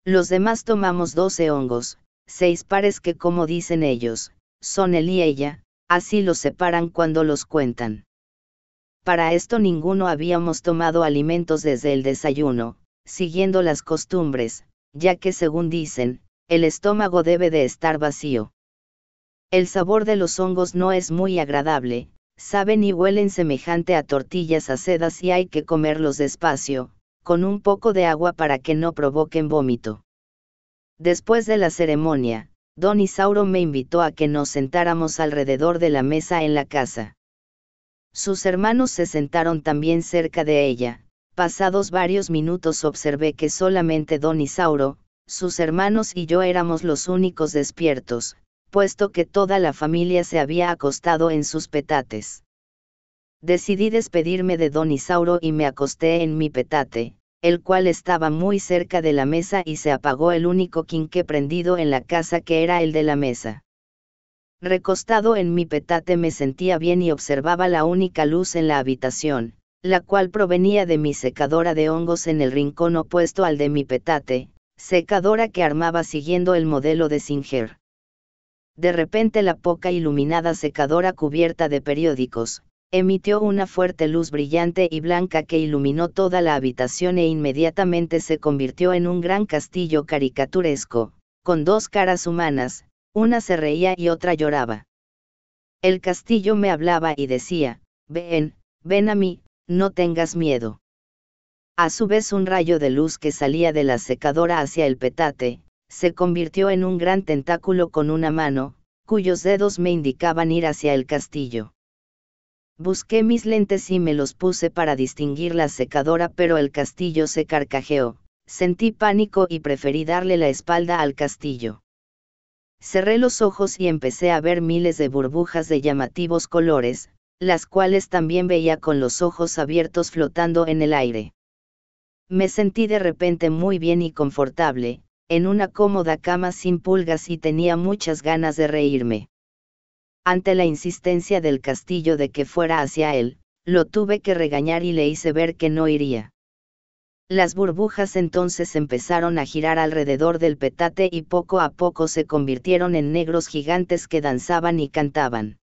Los demás tomamos doce hongos, seis pares que como dicen ellos, son él y ella, así los separan cuando los cuentan. Para esto ninguno habíamos tomado alimentos desde el desayuno, siguiendo las costumbres, ya que según dicen, el estómago debe de estar vacío. El sabor de los hongos no es muy agradable, saben y huelen semejante a tortillas acedas y hay que comerlos despacio, con un poco de agua para que no provoquen vómito. Después de la ceremonia, don Isauro me invitó a que nos sentáramos alrededor de la mesa en la casa. Sus hermanos se sentaron también cerca de ella, pasados varios minutos observé que solamente don Isauro, sus hermanos y yo éramos los únicos despiertos, puesto que toda la familia se había acostado en sus petates. Decidí despedirme de don Isauro y me acosté en mi petate, el cual estaba muy cerca de la mesa y se apagó el único quinqué prendido en la casa que era el de la mesa. Recostado en mi petate me sentía bien y observaba la única luz en la habitación, la cual provenía de mi secadora de hongos en el rincón opuesto al de mi petate, secadora que armaba siguiendo el modelo de Singer. De repente la poca iluminada secadora cubierta de periódicos, emitió una fuerte luz brillante y blanca que iluminó toda la habitación e inmediatamente se convirtió en un gran castillo caricaturesco, con dos caras humanas, una se reía y otra lloraba. El castillo me hablaba y decía, ven, ven a mí, no tengas miedo. A su vez un rayo de luz que salía de la secadora hacia el petate, se convirtió en un gran tentáculo con una mano, cuyos dedos me indicaban ir hacia el castillo. Busqué mis lentes y me los puse para distinguir la secadora pero el castillo se carcajeó, sentí pánico y preferí darle la espalda al castillo. Cerré los ojos y empecé a ver miles de burbujas de llamativos colores, las cuales también veía con los ojos abiertos flotando en el aire. Me sentí de repente muy bien y confortable, en una cómoda cama sin pulgas y tenía muchas ganas de reírme. Ante la insistencia del castillo de que fuera hacia él, lo tuve que regañar y le hice ver que no iría. Las burbujas entonces empezaron a girar alrededor del petate y poco a poco se convirtieron en negros gigantes que danzaban y cantaban.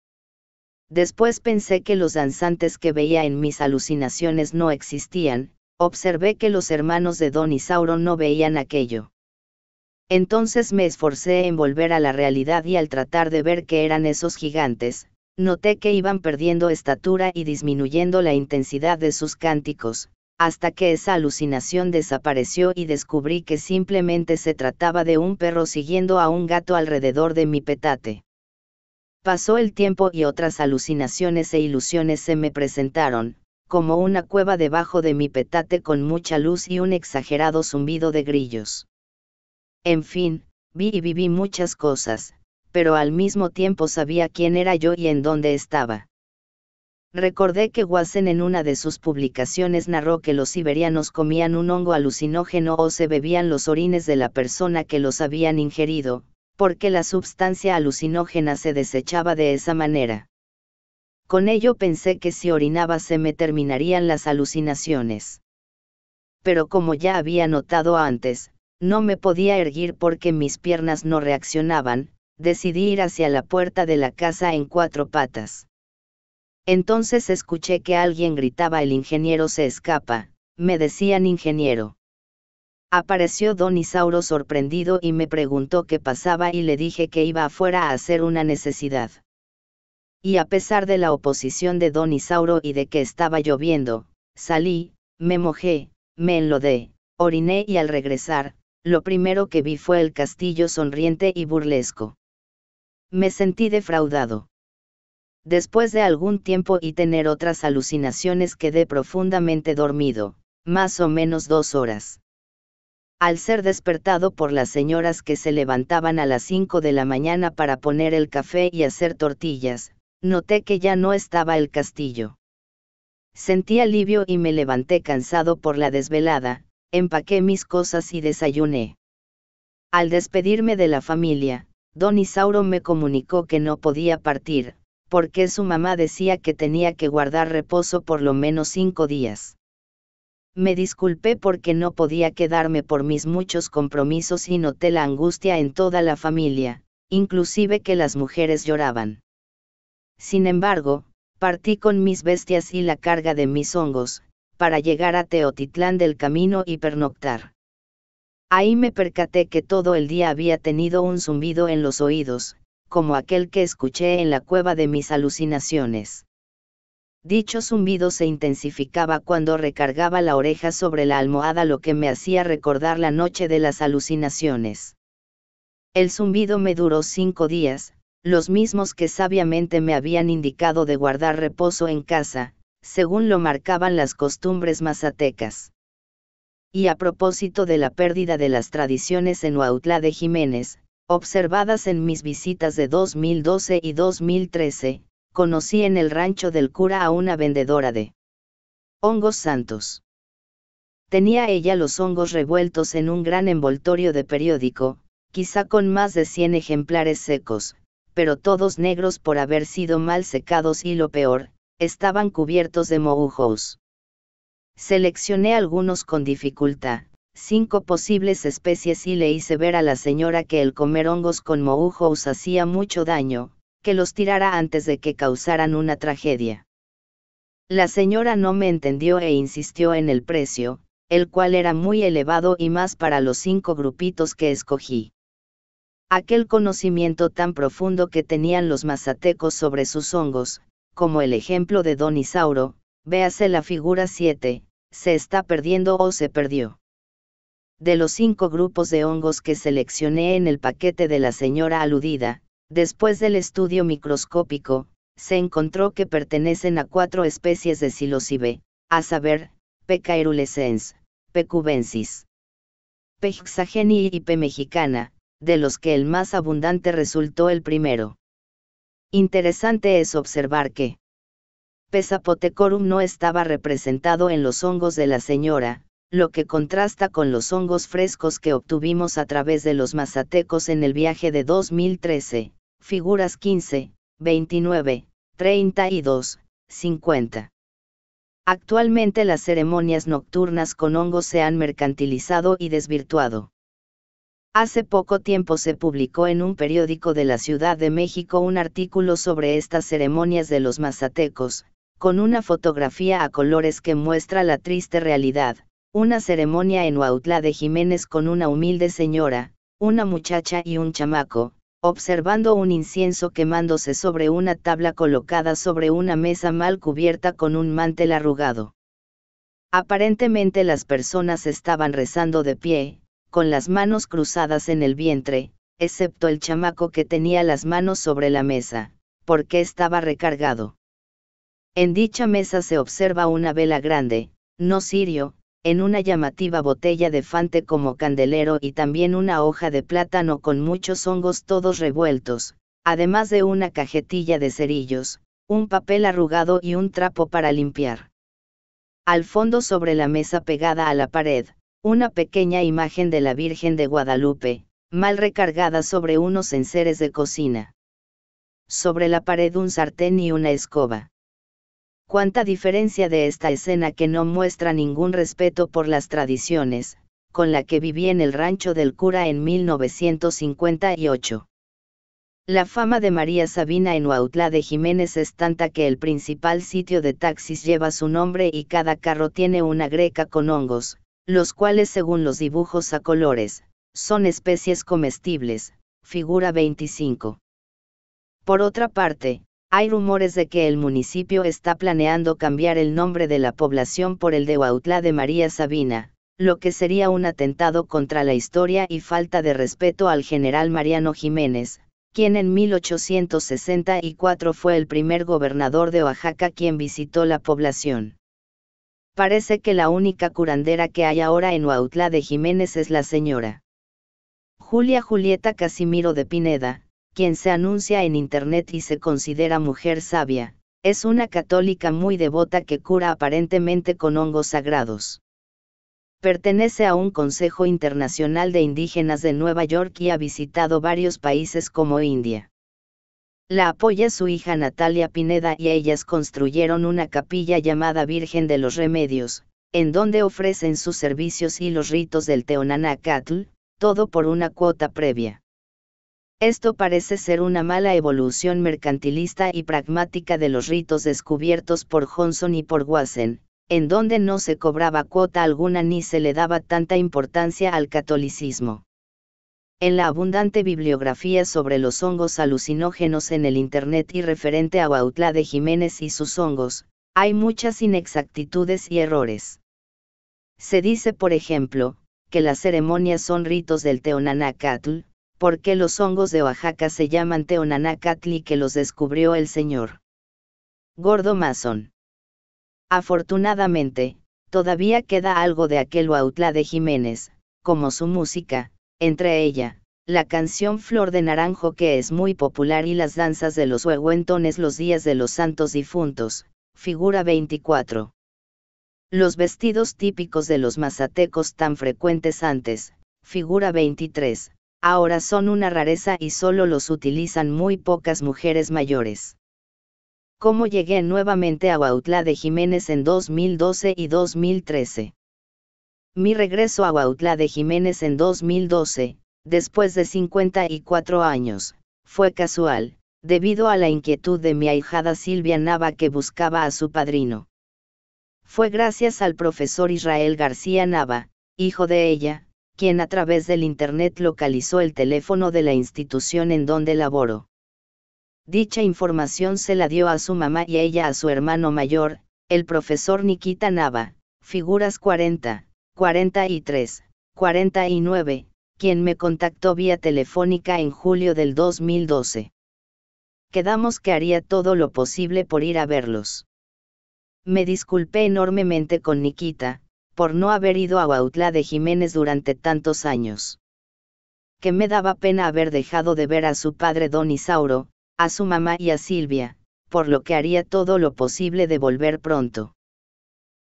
Después pensé que los danzantes que veía en mis alucinaciones no existían, observé que los hermanos de Don Isauro no veían aquello. Entonces me esforcé en volver a la realidad y al tratar de ver qué eran esos gigantes, noté que iban perdiendo estatura y disminuyendo la intensidad de sus cánticos, hasta que esa alucinación desapareció y descubrí que simplemente se trataba de un perro siguiendo a un gato alrededor de mi petate. Pasó el tiempo y otras alucinaciones e ilusiones se me presentaron, como una cueva debajo de mi petate con mucha luz y un exagerado zumbido de grillos. En fin, vi y viví muchas cosas, pero al mismo tiempo sabía quién era yo y en dónde estaba. Recordé que Wassen en una de sus publicaciones narró que los siberianos comían un hongo alucinógeno o se bebían los orines de la persona que los habían ingerido, porque la sustancia alucinógena se desechaba de esa manera. Con ello pensé que si orinaba se me terminarían las alucinaciones. Pero como ya había notado antes, no me podía erguir porque mis piernas no reaccionaban, decidí ir hacia la puerta de la casa en cuatro patas. Entonces escuché que alguien gritaba el ingeniero se escapa, me decían ingeniero. Apareció don Isauro sorprendido y me preguntó qué pasaba y le dije que iba afuera a hacer una necesidad. Y a pesar de la oposición de don Isauro y de que estaba lloviendo, salí, me mojé, me enlodé, oriné y al regresar, lo primero que vi fue el castillo sonriente y burlesco. Me sentí defraudado. Después de algún tiempo y tener otras alucinaciones quedé profundamente dormido, más o menos dos horas. Al ser despertado por las señoras que se levantaban a las cinco de la mañana para poner el café y hacer tortillas, noté que ya no estaba el castillo. Sentí alivio y me levanté cansado por la desvelada, empaqué mis cosas y desayuné. Al despedirme de la familia, don Isauro me comunicó que no podía partir, porque su mamá decía que tenía que guardar reposo por lo menos cinco días. Me disculpé porque no podía quedarme por mis muchos compromisos y noté la angustia en toda la familia, inclusive que las mujeres lloraban. Sin embargo, partí con mis bestias y la carga de mis hongos, para llegar a Teotitlán del camino y pernoctar. Ahí me percaté que todo el día había tenido un zumbido en los oídos, como aquel que escuché en la cueva de mis alucinaciones. Dicho zumbido se intensificaba cuando recargaba la oreja sobre la almohada lo que me hacía recordar la noche de las alucinaciones. El zumbido me duró cinco días, los mismos que sabiamente me habían indicado de guardar reposo en casa, según lo marcaban las costumbres mazatecas. Y a propósito de la pérdida de las tradiciones en Huautla de Jiménez, observadas en mis visitas de 2012 y 2013, conocí en el rancho del cura a una vendedora de hongos santos. Tenía ella los hongos revueltos en un gran envoltorio de periódico, quizá con más de 100 ejemplares secos, pero todos negros por haber sido mal secados y lo peor, estaban cubiertos de mohujos. Seleccioné algunos con dificultad, cinco posibles especies y le hice ver a la señora que el comer hongos con mohujos hacía mucho daño, que los tirara antes de que causaran una tragedia. La señora no me entendió e insistió en el precio, el cual era muy elevado y más para los cinco grupitos que escogí. Aquel conocimiento tan profundo que tenían los mazatecos sobre sus hongos, como el ejemplo de Don Isauro, véase la figura 7, se está perdiendo o se perdió. De los cinco grupos de hongos que seleccioné en el paquete de la señora aludida, después del estudio microscópico, se encontró que pertenecen a cuatro especies de psilocibe, a saber, P. caerulescens, P. cubensis, P. hexageni y P. mexicana, de los que el más abundante resultó el primero. Interesante es observar que P. zapotecorum no estaba representado en los hongos de la señora, lo que contrasta con los hongos frescos que obtuvimos a través de los mazatecos en el viaje de 2013, figuras 15, 29, 32, 50. Actualmente las ceremonias nocturnas con hongos se han mercantilizado y desvirtuado. Hace poco tiempo se publicó en un periódico de la Ciudad de México un artículo sobre estas ceremonias de los mazatecos, con una fotografía a colores que muestra la triste realidad, una ceremonia en Huautla de Jiménez con una humilde señora, una muchacha y un chamaco, observando un incienso quemándose sobre una tabla colocada sobre una mesa mal cubierta con un mantel arrugado. Aparentemente las personas estaban rezando de pie, con las manos cruzadas en el vientre, excepto el chamaco que tenía las manos sobre la mesa, porque estaba recargado. En dicha mesa se observa una vela grande, no cirio, en una llamativa botella de fante como candelero y también una hoja de plátano con muchos hongos todos revueltos, además de una cajetilla de cerillos, un papel arrugado y un trapo para limpiar. Al fondo sobre la mesa pegada a la pared, una pequeña imagen de la Virgen de Guadalupe, mal recargada sobre unos enseres de cocina. Sobre la pared un sartén y una escoba. Cuánta diferencia de esta escena que no muestra ningún respeto por las tradiciones, con la que viví en el rancho del cura en 1958. La fama de María Sabina en Huautla de Jiménez es tanta que el principal sitio de taxis lleva su nombre y cada carro tiene una greca con hongos, los cuales según los dibujos a colores, son especies comestibles, figura 25. Por otra parte, hay rumores de que el municipio está planeando cambiar el nombre de la población por el de Huautla de María Sabina, lo que sería un atentado contra la historia y falta de respeto al general Mariano Jiménez, quien en 1864 fue el primer gobernador de Oaxaca quien visitó la población. Parece que la única curandera que hay ahora en Huautla de Jiménez es la señora Julia Julieta Casimiro de Pineda, quien se anuncia en Internet y se considera mujer sabia, es una católica muy devota que cura aparentemente con hongos sagrados. Pertenece a un Consejo Internacional de Indígenas de Nueva York y ha visitado varios países como India. La apoya su hija Natalia Pineda y ellas construyeron una capilla llamada Virgen de los Remedios, en donde ofrecen sus servicios y los ritos del Teonanacatl, todo por una cuota previa. Esto parece ser una mala evolución mercantilista y pragmática de los ritos descubiertos por Johnson y por Wassen, en donde no se cobraba cuota alguna ni se le daba tanta importancia al catolicismo. En la abundante bibliografía sobre los hongos alucinógenos en el Internet y referente a Huautla de Jiménez y sus hongos, hay muchas inexactitudes y errores. Se dice, por ejemplo, que las ceremonias son ritos del Teonanacatl, porque los hongos de Oaxaca se llaman Teonanacatl y que los descubrió el señor Gordo Mason. Afortunadamente, todavía queda algo de aquel Huautla de Jiménez, como su música, entre ella, la canción Flor de Naranjo que es muy popular y las danzas de los huehuentones los días de los santos difuntos, figura 24. Los vestidos típicos de los mazatecos tan frecuentes antes, figura 23, ahora son una rareza y solo los utilizan muy pocas mujeres mayores. ¿Cómo llegué nuevamente a Huautla de Jiménez en 2012 y 2013? Mi regreso a Huautla de Jiménez en 2012, después de 54 años, fue casual, debido a la inquietud de mi ahijada Silvia Nava que buscaba a su padrino. Fue gracias al profesor Israel García Nava, hijo de ella, quien a través del Internet localizó el teléfono de la institución en donde laboró. Dicha información se la dio a su mamá y ella a su hermano mayor, el profesor Nikita Nava, figuras 40, 43, 49, quien me contactó vía telefónica en julio del 2012. Quedamos que haría todo lo posible por ir a verlos. Me disculpé enormemente con Nikita, por no haber ido a Huautla de Jiménez durante tantos años. Que me daba pena haber dejado de ver a su padre don Isauro, a su mamá y a Silvia, por lo que haría todo lo posible de volver pronto.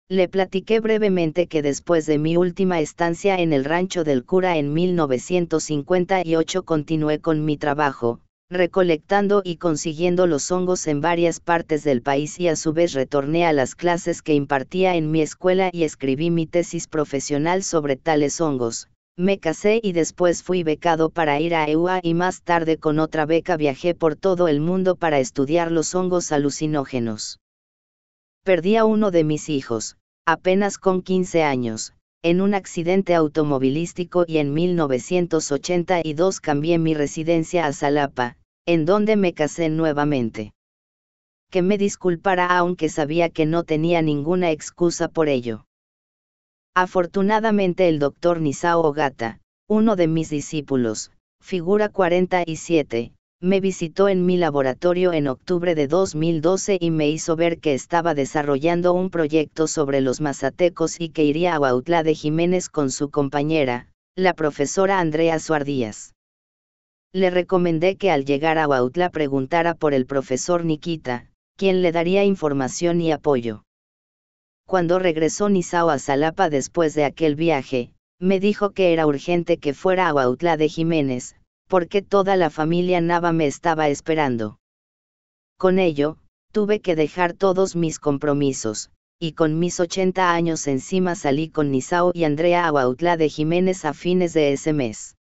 Le platiqué brevemente que después de mi última estancia en el rancho del cura en 1958 continué con mi trabajo, recolectando y consiguiendo los hongos en varias partes del país y a su vez retorné a las clases que impartía en mi escuela y escribí mi tesis profesional sobre tales hongos. Me casé y después fui becado para ir a EUA y más tarde con otra beca viajé por todo el mundo para estudiar los hongos alucinógenos. Perdí a uno de mis hijos, apenas con 15 años, en un accidente automovilístico y en 1982 cambié mi residencia a Salapa, en donde me casé nuevamente. Que me disculpara aunque sabía que no tenía ninguna excusa por ello. Afortunadamente el doctor Nisao Ogata, uno de mis discípulos, figura 47, me visitó en mi laboratorio en octubre de 2012 y me hizo ver que estaba desarrollando un proyecto sobre los mazatecos y que iría a Huautla de Jiménez con su compañera, la profesora Andrea Suardías. Le recomendé que al llegar a Huautla preguntara por el profesor Nikita, quien le daría información y apoyo. Cuando regresó Nisao a Salapa después de aquel viaje, me dijo que era urgente que fuera a Huautla de Jiménez, porque toda la familia Nava me estaba esperando. Con ello, tuve que dejar todos mis compromisos, y con mis 80 años encima salí con Nisao y Andrea a Huautla de Jiménez a fines de ese mes.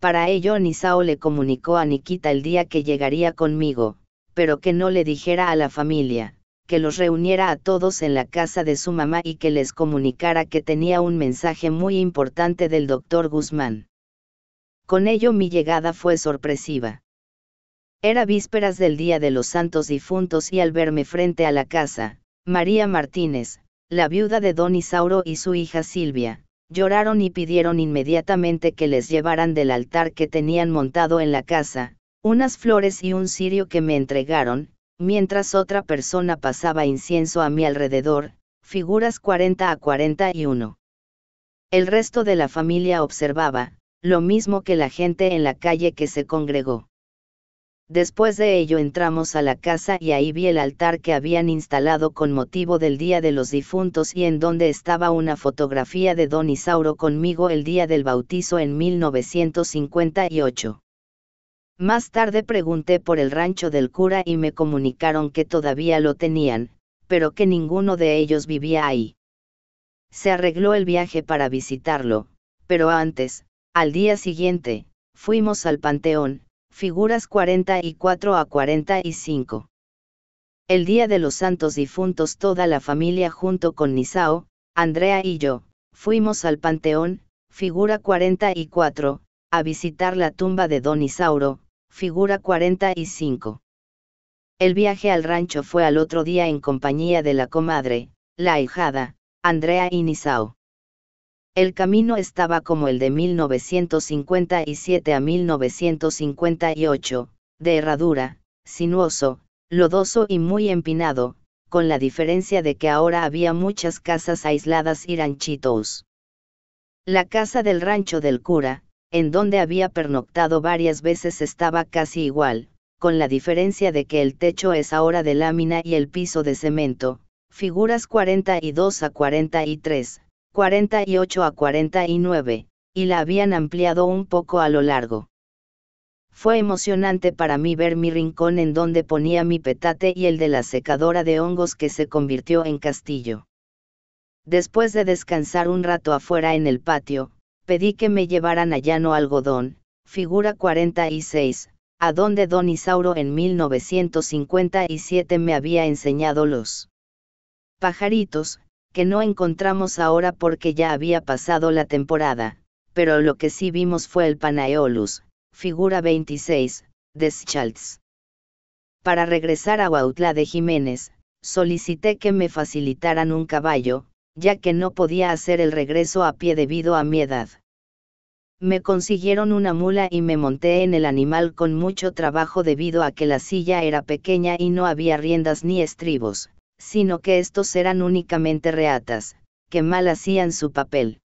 Para ello Nisao le comunicó a Nikita el día que llegaría conmigo, pero que no le dijera a la familia, que los reuniera a todos en la casa de su mamá y que les comunicara que tenía un mensaje muy importante del doctor Guzmán. Con ello mi llegada fue sorpresiva. Era vísperas del Día de los Santos Difuntos y al verme frente a la casa, María Martínez, la viuda de don Isauro y su hija Silvia, lloraron y pidieron inmediatamente que les llevaran del altar que tenían montado en la casa, unas flores y un cirio que me entregaron, mientras otra persona pasaba incienso a mi alrededor, figuras 40 a 41. El resto de la familia observaba, lo mismo que la gente en la calle que se congregó. Después de ello entramos a la casa y ahí vi el altar que habían instalado con motivo del Día de los Difuntos y en donde estaba una fotografía de Don Isauro conmigo el día del bautizo en 1958. Más tarde pregunté por el rancho del cura y me comunicaron que todavía lo tenían, pero que ninguno de ellos vivía ahí. Se arregló el viaje para visitarlo, pero antes, al día siguiente, fuimos al Panteón, figuras 44 a 45. El día de los santos difuntos toda la familia junto con Nisao, Andrea y yo, fuimos al Panteón, figura 44, a visitar la tumba de Don Isauro, figura 45. El viaje al rancho fue al otro día en compañía de la comadre, la hijada, Andrea y Nisao. El camino estaba como el de 1957 a 1958, de herradura, sinuoso, lodoso y muy empinado, con la diferencia de que ahora había muchas casas aisladas y ranchitos. La casa del rancho del cura, en donde había pernoctado varias veces estaba casi igual, con la diferencia de que el techo es ahora de lámina y el piso de cemento, figuras 42 a 43, 48 a 49, y la habían ampliado un poco a lo largo. Fue emocionante para mí ver mi rincón en donde ponía mi petate y el de la secadora de hongos que se convirtió en castillo. Después de descansar un rato afuera en el patio, pedí que me llevaran a llano algodón, figura 46, a donde don Isauro en 1957 me había enseñado los pajaritos, que no encontramos ahora porque ya había pasado la temporada, pero lo que sí vimos fue el Panaeolus, figura 26, de Schaltz. Para regresar a Huautla de Jiménez, solicité que me facilitaran un caballo, ya que no podía hacer el regreso a pie debido a mi edad. Me consiguieron una mula y me monté en el animal con mucho trabajo debido a que la silla era pequeña y no había riendas ni estribos, sino que estos eran únicamente reatas, que mal hacían su papel.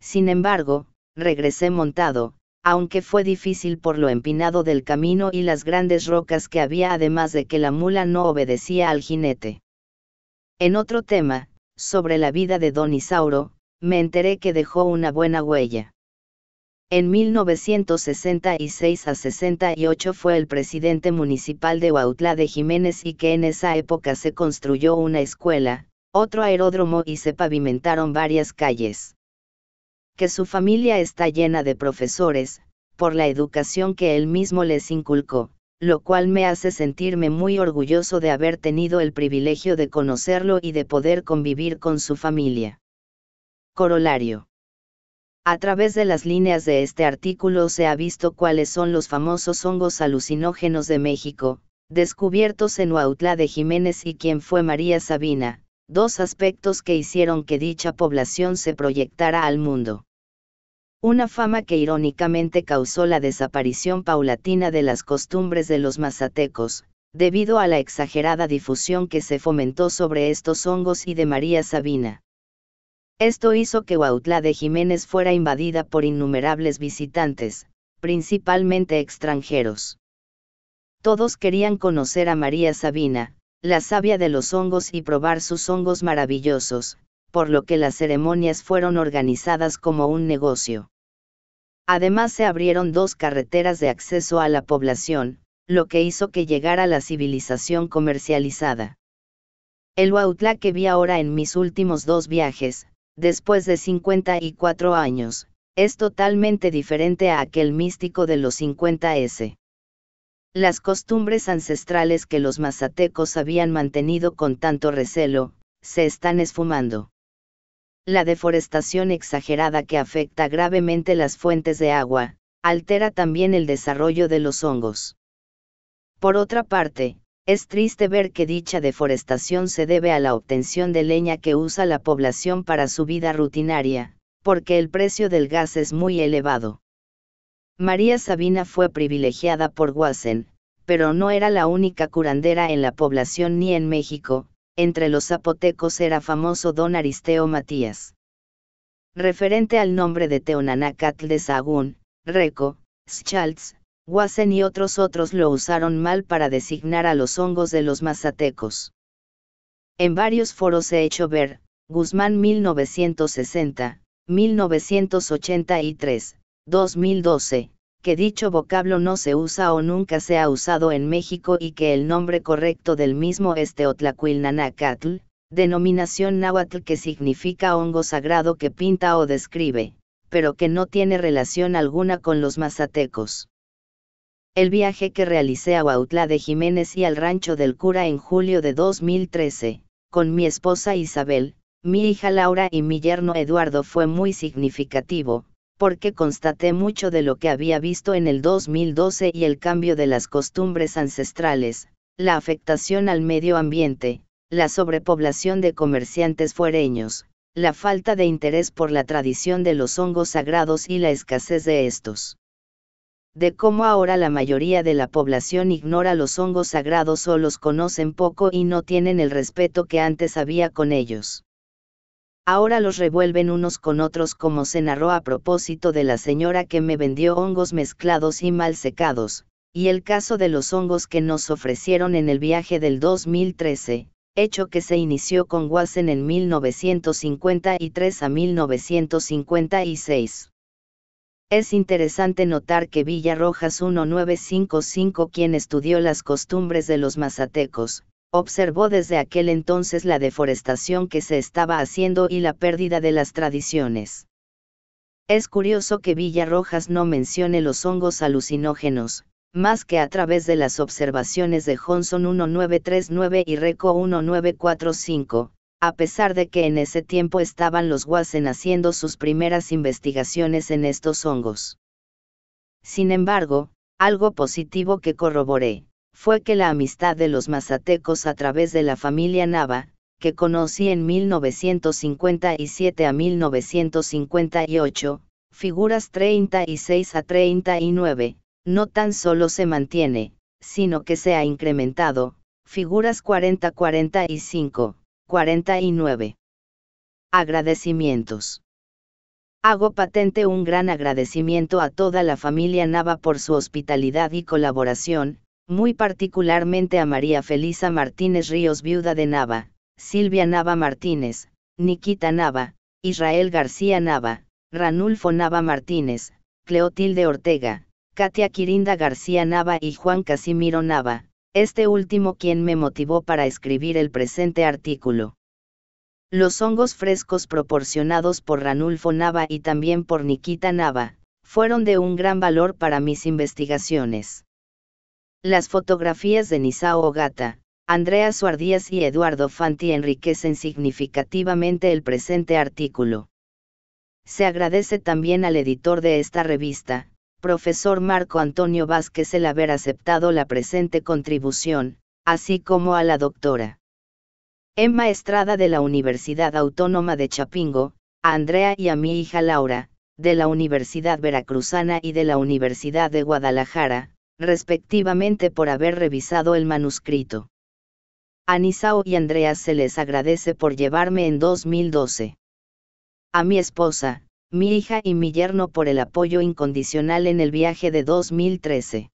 Sin embargo, regresé montado, aunque fue difícil por lo empinado del camino y las grandes rocas que había además de que la mula no obedecía al jinete. En otro tema, sobre la vida de Don Isauro, me enteré que dejó una buena huella. En 1966 a 68 fue el presidente municipal de Huautla de Jiménez y que en esa época se construyó una escuela, otro aeródromo y se pavimentaron varias calles. Que su familia está llena de profesores, por la educación que él mismo les inculcó, lo cual me hace sentirme muy orgulloso de haber tenido el privilegio de conocerlo y de poder convivir con su familia. Corolario. A través de las líneas de este artículo se ha visto cuáles son los famosos hongos alucinógenos de México, descubiertos en Huautla de Jiménez y quien fue María Sabina, dos aspectos que hicieron que dicha población se proyectara al mundo. Una fama que irónicamente causó la desaparición paulatina de las costumbres de los mazatecos, debido a la exagerada difusión que se fomentó sobre estos hongos y de María Sabina. Esto hizo que Huautla de Jiménez fuera invadida por innumerables visitantes, principalmente extranjeros. Todos querían conocer a María Sabina, la sabia de los hongos y probar sus hongos maravillosos, por lo que las ceremonias fueron organizadas como un negocio. Además se abrieron dos carreteras de acceso a la población, lo que hizo que llegara la civilización comercializada. El Huautla que vi ahora en mis últimos dos viajes, después de 54 años, es totalmente diferente a aquel místico de los 50S. Las costumbres ancestrales que los mazatecos habían mantenido con tanto recelo, se están esfumando. La deforestación exagerada que afecta gravemente las fuentes de agua, altera también el desarrollo de los hongos. Por otra parte, es triste ver que dicha deforestación se debe a la obtención de leña que usa la población para su vida rutinaria, porque el precio del gas es muy elevado. María Sabina fue privilegiada por Guasen, pero no era la única curandera en la población ni en México, entre los zapotecos era famoso don Aristeo Matías. Referente al nombre de Teonanacatl de Sagún, Reco, Schaltz, Wasen y otros otros lo usaron mal para designar a los hongos de los mazatecos. En varios foros he hecho ver, Guzmán 1960, 1983, 2012, que dicho vocablo no se usa o nunca se ha usado en México y que el nombre correcto del mismo es Teotlacuilnanacatl, denominación náhuatl que significa hongo sagrado que pinta o describe, pero que no tiene relación alguna con los mazatecos. El viaje que realicé a Huautla de Jiménez y al rancho del cura en julio de 2013, con mi esposa Isabel, mi hija Laura y mi yerno Eduardo fue muy significativo, porque constaté mucho de lo que había visto en el 2012 y el cambio de las costumbres ancestrales, la afectación al medio ambiente, la sobrepoblación de comerciantes fuereños, la falta de interés por la tradición de los hongos sagrados y la escasez de estos de cómo ahora la mayoría de la población ignora los hongos sagrados o los conocen poco y no tienen el respeto que antes había con ellos. Ahora los revuelven unos con otros como se narró a propósito de la señora que me vendió hongos mezclados y mal secados, y el caso de los hongos que nos ofrecieron en el viaje del 2013, hecho que se inició con Wassen en 1953 a 1956. Es interesante notar que Villarrojas 1955 quien estudió las costumbres de los mazatecos, observó desde aquel entonces la deforestación que se estaba haciendo y la pérdida de las tradiciones. Es curioso que Villarrojas no mencione los hongos alucinógenos, más que a través de las observaciones de Johnson 1939 y Reco 1945, a pesar de que en ese tiempo estaban los Wasen haciendo sus primeras investigaciones en estos hongos. Sin embargo, algo positivo que corroboré, fue que la amistad de los mazatecos a través de la familia Nava, que conocí en 1957 a 1958, figuras 36 a 39, no tan solo se mantiene, sino que se ha incrementado, figuras 40-45, 49. Agradecimientos. Hago patente un gran agradecimiento a toda la familia Nava por su hospitalidad y colaboración, muy particularmente a María Felisa Martínez Ríos, viuda de Nava, Silvia Nava Martínez, Nikita Nava, Israel García Nava, Ranulfo Nava Martínez, Cleotilde Ortega, Katia Quirinda García Nava y Juan Casimiro Nava, este último quien me motivó para escribir el presente artículo. Los hongos frescos proporcionados por Ranulfo Nava y también por Nikita Nava, fueron de un gran valor para mis investigaciones. Las fotografías de Nisao Ogata, Andrea Suardías y Eduardo Fanti enriquecen significativamente el presente artículo. Se agradece también al editor de esta revista, profesor Marco Antonio Vázquez el haber aceptado la presente contribución, así como a la doctora Emma Estrada de la Universidad Autónoma de Chapingo, a Andrea y a mi hija Laura, de la Universidad Veracruzana y de la Universidad de Guadalajara, respectivamente por haber revisado el manuscrito. A Nisao y Andrea se les agradece por llevarme en 2012. A mi esposa, mi hija y mi yerno por el apoyo incondicional en el viaje de 2013.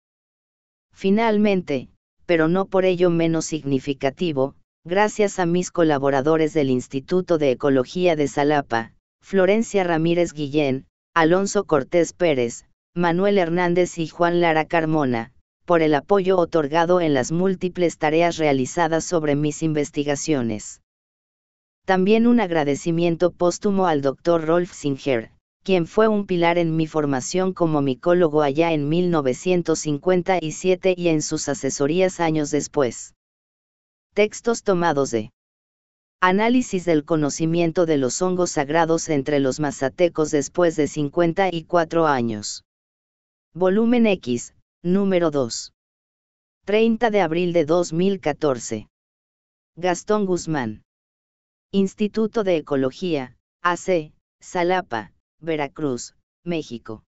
Finalmente, pero no por ello menos significativo, gracias a mis colaboradores del Instituto de Ecología de Salapa, Florencia Ramírez Guillén, Alonso Cortés Pérez, Manuel Hernández y Juan Lara Carmona, por el apoyo otorgado en las múltiples tareas realizadas sobre mis investigaciones. También un agradecimiento póstumo al Dr. Rolf Singer, quien fue un pilar en mi formación como micólogo allá en 1957 y en sus asesorías años después. Textos tomados de Análisis del conocimiento de los hongos sagrados entre los mazatecos después de 54 años. Volumen X, número 2. 30 de abril de 2014. Gastón Guzmán. Instituto de Ecología, AC, Salapa, Veracruz, México.